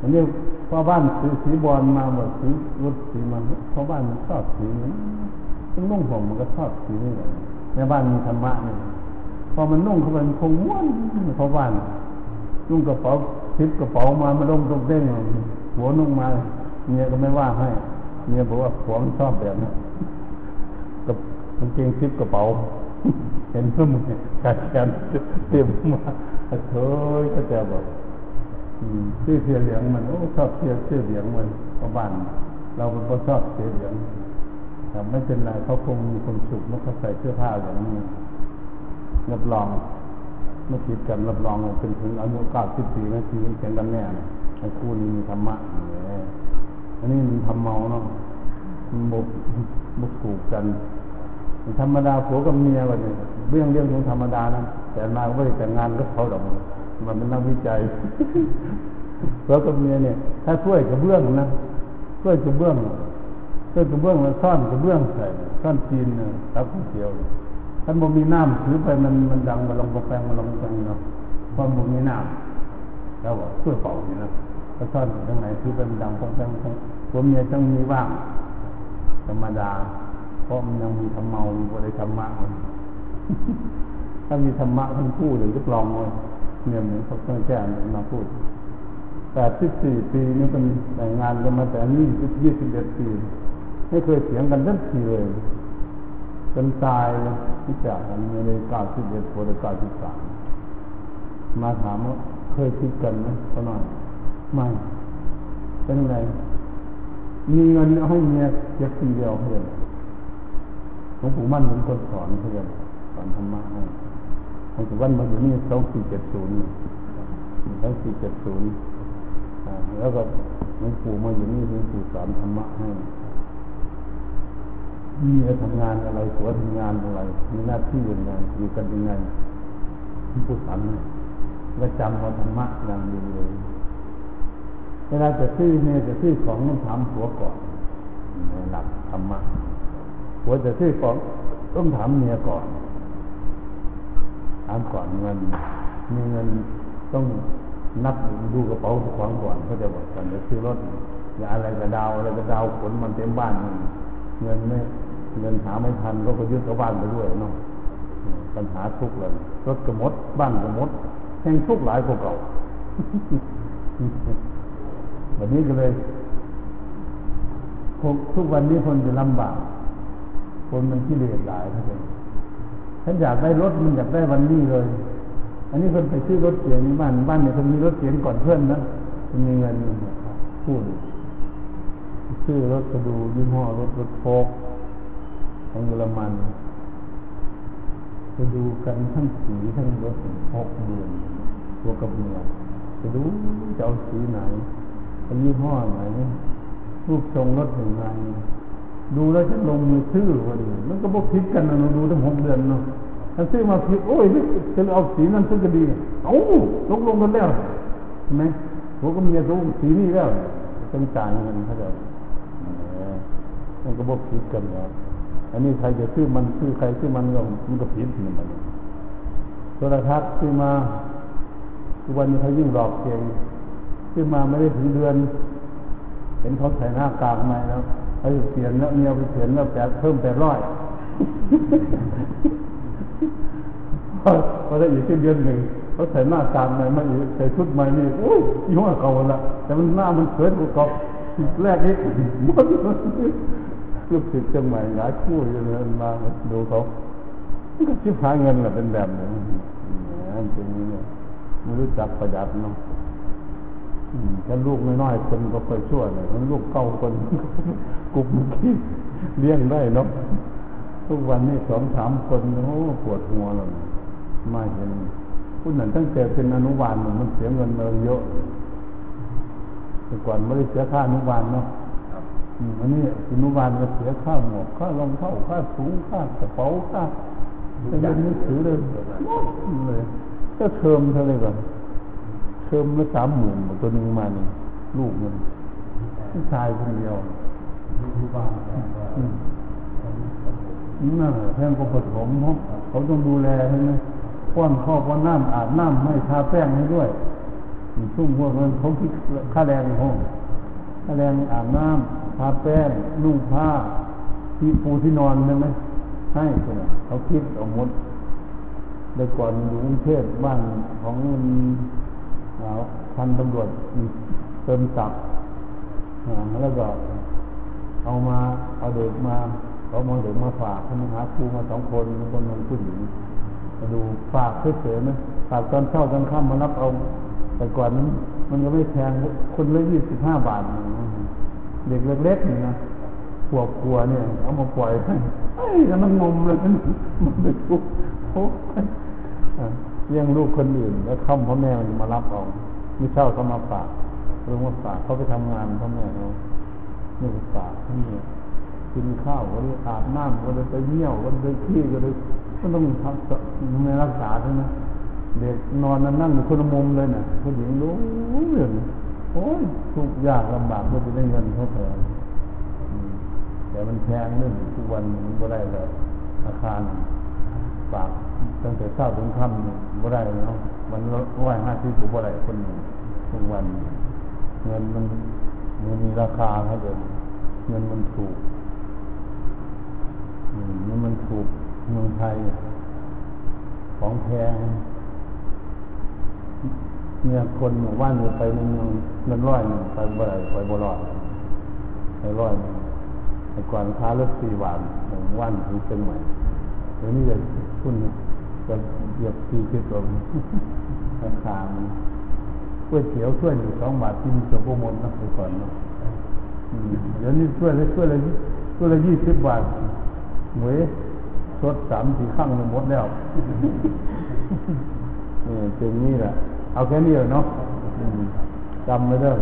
อันนี้พ่อบ้านสีสีบอลมาหมดสีรถสีมันพอบ้านมันชอบสีนี้ต้องนุ่งห่มมันก็ชอบสีนี้แหละแม่บ้านมีธรรมะนี่พอมันนุ่งเข้าไปมันคงม้วนพราะบ้านนุ่งกระเป๋าทิปกระเป๋ามามาลงตรงเด้งหัวนุ่งมาเมียก็ไม่ว่าให้เมียบอกว่าผัวมันชอบแบบนั้น กับกางเกงทิปกระเป๋า เห็นเพื่มขาดแขนเตรียมมาเถอยก็จะบอกชื่อเสียเหลืองมันโอ้ชอบเสียเสื้อเหลืองมันเพราะบ้านเราเป็นคนชอบเสียเหลืองแต่ไม่เป็นไรเขาคงมีความสุขเมื่อเขาใส่เสื้อผ้าอย่างนี้รับรองเมื่อคิดกันรับรองเป็นถึงอายุเก้าสิบสี่นาทีเขียนกันแน่ไอ้คู่นี้มีธรรมะอันนี้มันทำเมาเนาะมันบุกบุกถูกกัน ธรรมดาผัวกับเมียกันนี่ยเรื่องเรื่องของธรรมดานะแต่มาก็ไม่ได้แต่งงานก็เขาดอกมันเป็นนักวิจัยผัวกับเมียเนี่ย ถ้าช่วยกระเบื้องนะช่วยกระเบื้องช่วยกระเบื้องแล้วซ่อนกระเบื้องใส่ซ่อนจีนเนี่ยทับเขียวท่านบอกมีน้ำถือไปมันมันดังมาลงกระแปงมาลงกระเนาะเพราะบอกมีน้ำแล้วบอกช่วยเป่าอยู่นะก็ซ่อนอยู่ข้างไหนถือไปมันดังกระแปงผัวเมียต้องมีว่าง ธรรมดา เพราะมันยังมีธรรมเมามีบริธรรมะถ้ามีธรรมะทั้งคู่เลยก็ลองเลยเนี่ยเหมือนเขาต้องแก้มาพูดแต่ที่สี่ปีนี้เป็นแต่งงานกันมาแต่นี่ยี่สิบเอ็ดปีไม่เคยเสียงกันสักทีเลยจนตายที่จากกันในเก้าสิบเอ็ดโพธิเก้าสิบสามมาถามว่าเคยคิดกันไหมเขาหน่อยไม่เป็นไงมีเงินเอาให้เมียเก็บปีเดียวเพื่อน หลวงปู่มั่นเป็นคนสอนเพื่อนสอนธรรมะให้หลวงปู่มั่นมาอยู่นี่สองสี่เจ็ดศูนย์สองสี่เจ็ดศูนย์แล้วก็หลวงปู่มาอยู่นี่หลวงปู่สอนธรรมะให้มีทำงานอะไรหัวทำงานอะไร มีหน้าที่ยังไงอยู่กันยังไงหลวงปู่สอนก็จำวันธรรมะอย่างดีเลยเวลาจะซื้อเนี่ยจะซื้อของต้องถามผัวก่อนในหลักธรรมะ ผัวจะซื้อของต้องถามเมียก่อน ถามก่อนเงิน มีเงินต้องนับดูกระเป๋าของก่อนเขาจะบอกก่อนจะซื้อรถอย่าอะไรกระดาวอะไรกระดาวขนมันเต็มบ้าน เงินไม่เงินหาไม่ทันก็ไปยึดกับบ้านไปด้วยเนาะปัญหาทุกข์เลยรถกระมดบ้านกระมดแห่งทุกข์หลายกว่าเก่าวันนี้ก็เลยทุกวันนี้คนจะลำบาก คนมันกิเลสหลายท่านฉันอยากได้รถมันอยากได้วันนี้เลย อันนี้คนไปซื้อรถเก๋งบ้านบ้านเนี่ยคนมีรถเก๋งก่อนเพื่อนนะมันมีเงินพูดซื้อรถกระดูยี่ห้อรถรถโฟกของเยอรมันไปดูกันทั้งสีทั้งรถหกหมื่นตัวกับเมียไปดูจะเอาสีไหนยี่ห้อไหนรูปทรงรถยังไง ดูแล้วจะลงมือซื้อพอดีมันก็บอกคิดกันนะดูทั้งหกเดือนเนาะถ้าซื้อมาผิดโอ้ยจะเอาสีนั้นซื้อก็ดีเอ้าลงลงกันแล้วใช่ไหมหัวก็มีสูงสีนี้แล้วต้องจ่ายเงินเขาจะมันก็บอกคิดกันแล้วอันนี้ใครจะซื้อมันซื้อใครซื้อมันก็มันก็ผิดนี่มันโทรทัศน์ซื้อมาทุกวันนี้เขายิ่งหลอกเก่งซื้อมาไม่ได้ถึงเดือน เห็นเขาใส่หน้ากากใหม่แล้ว เขาเปลี่ยนแล้วเมียไปเปลี่ยนแล้วแปดเพิ่มแปดร้อยพอได้อีกเดือนหนึ่งเขาใส่หน้ากากใหม่มาอีกใส่ชุดใหม่นี่โอ้ยยี่ห้อเก่าละแต่มันหน้ามันเขินกว่าเก่าแรกนี่หมดเลยลูกศิษย์เชียงใหม่หลายคู่อยู่เลยมาดูเขาก็ชิบหายเงินแหละเป็นแบบนี้นั่นเป็นอย่างนี้ไม่รู้จักประหยัดเนาะ ถ้าลูกน้อยๆคนก็ไปช่วยเลยมันลูกเก่าคนกลุ่มที่เลี้ยงได้เนาะทุกวันนี้สองสามคนโอ้ปวดหัวเลยไม่เห็นผู้นั้นตั้งแต่เป็นอนุบาลมันเสียเงินเงินเยอะแต่ก่อนไม่ได้เสียค่าอนุบาลเนาะครับอืมอันนี้อนุบาลก็เสียค่าหมวกค่ารองเท้าค่าสูงค่ากระเป๋าค่าเป็นเงินมือถือเลยหมดเลยก็เทอมเท่าไหร่ก่อน เทอมละสามหมื่นตัวหนึ่งมานี่ลูกมันผู้ชายคนเดียวอืมนั่นแหละแพงก็ผสมเขาเขาต้องดูแลใช่ไหมป้อนข้าวป้อนน้ำอาบน้ำให้ทาแป้งให้ด้วยอืมซุ่มพวกนั้นเขาคิดค่าแรงห้องค่าแรงอาบน้ำทาแป้งนุ่งผ้า ที่ปูที่นอนใช่ไหมให้คนน่ะเขาคิดเอาหมดแต่ก่อนอยู่กรุงเทพบ้านของ อ่าพันตำรวจเติมศักดิ์แล้วก็เอามาเอาเด็กมาเขามาเด็กมาฝากเขามาหาครูมาสองคนคนหนึงผู้หญิงมาดูฝากเฉยๆไหมฝากตอนเช้าตอนค่ำมารับเอา แต่ก่อนนั้นมันก็ไม่แพงคนละยี่สิบห้าบาท เด็กเล็กๆนี่นะขวบกลัวเนี่ยเอามาปล่อยให้ไอ้ยมันงมเลยมันไปทุกข์โอ้ย เลี้ยงลูกคนอื่น แล้วค่ำพ่อแม่มันมารับเอาไม่เช่าเขามาฝากรื่อว่าฝากเขาไปทำงานพ่อแม่เขานี่ก็ฝากนี่กินข้าวก็เลยอาบน้ำก็เลยไปเยี่ยวก็เลยขี้ก็เลยก็ต้องทำไม่รักษาใช่ไหมเด็กนอนนั่งนั่งอยู่คนละมุมเลยนะผู้หญิงรู้เรื่องโอ้ยทุกยากลำบากเพื่อจะได้เงินเขาแพงอืมแต่มันแพงเรื่องทุกวันมันบ่ได้เลยอาคารฝาก ตั้งแต่เช้าถึงค่ำนี่บ่ได้เนาะมันร้อยห้าสิบก็บ่ได้คนหนึ่งทุกวัน เงินมันมันมีราคาครับเดี๋ยวนี้เงินมันถูกเงินมันถูกเมืองไทย ของแพงเนี่ยคนหมู่บ้านอยู่ไปในเมืองเงินร้อยหนึ่งไปบ่ได้ไปบ่รอดไปร้อยหนึ่งแต่ก่อนค้ารถสี่บาทหนึ่งวันถึงเชียงใหม่เดี๋ยวนี้จะขึ้น จะเหยียบสี่สิบลงราคามันก๋วยเตี๋ยวถ้วยหนึ่งสองบาทที่มีสมบูรณ์นะแต่ก่อนเนาะเดี๋ยวนี้ถ้วยละถ้วยละถ้วยละยี่สิบบาทหมวยสดสามสี่ข้างเลยหมดแล้วนี่เป็นนี่แหละเอาแค่นี้เลยเนาะจำไว้เด้อ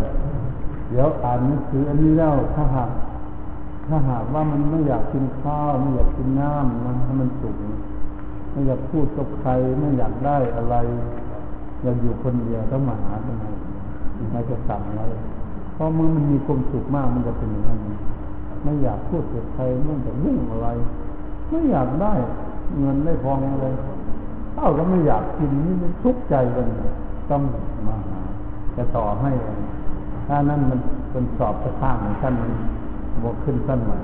เดี๋ยวอ่านหนังสืออันนี้แล้วถ้าหากถ้าหากว่ามันไม่อยากกินข้าวไม่อยากกินน้ำมันให้มันสุก ไม่อยากพูดกับใครไม่อยากได้อะไร อยากอยู่คนเดียวต้องมาหาทำไมนายจะสั่งอะไว้เพราะมันมันมีความสุขมากมันจะเป็นอย่างนั้นไม่อยากพูดกับใครไม่อยากยุ่งอะไร ไม่อยากได้เงินได้ทองอะไรเท่าก็ไม่อยากกินนี่มันทุกข์ใจกันต้องมาหาจะต่อให้ถ้านั้นมันเป็นสอบจะข้างของท่านมันบวกขึ้นสั้นใหม่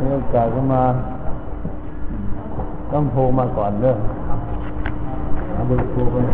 มีโอกาสก็มาต้องโทรมาก่อนเด้อหาเบอร์โทรกัน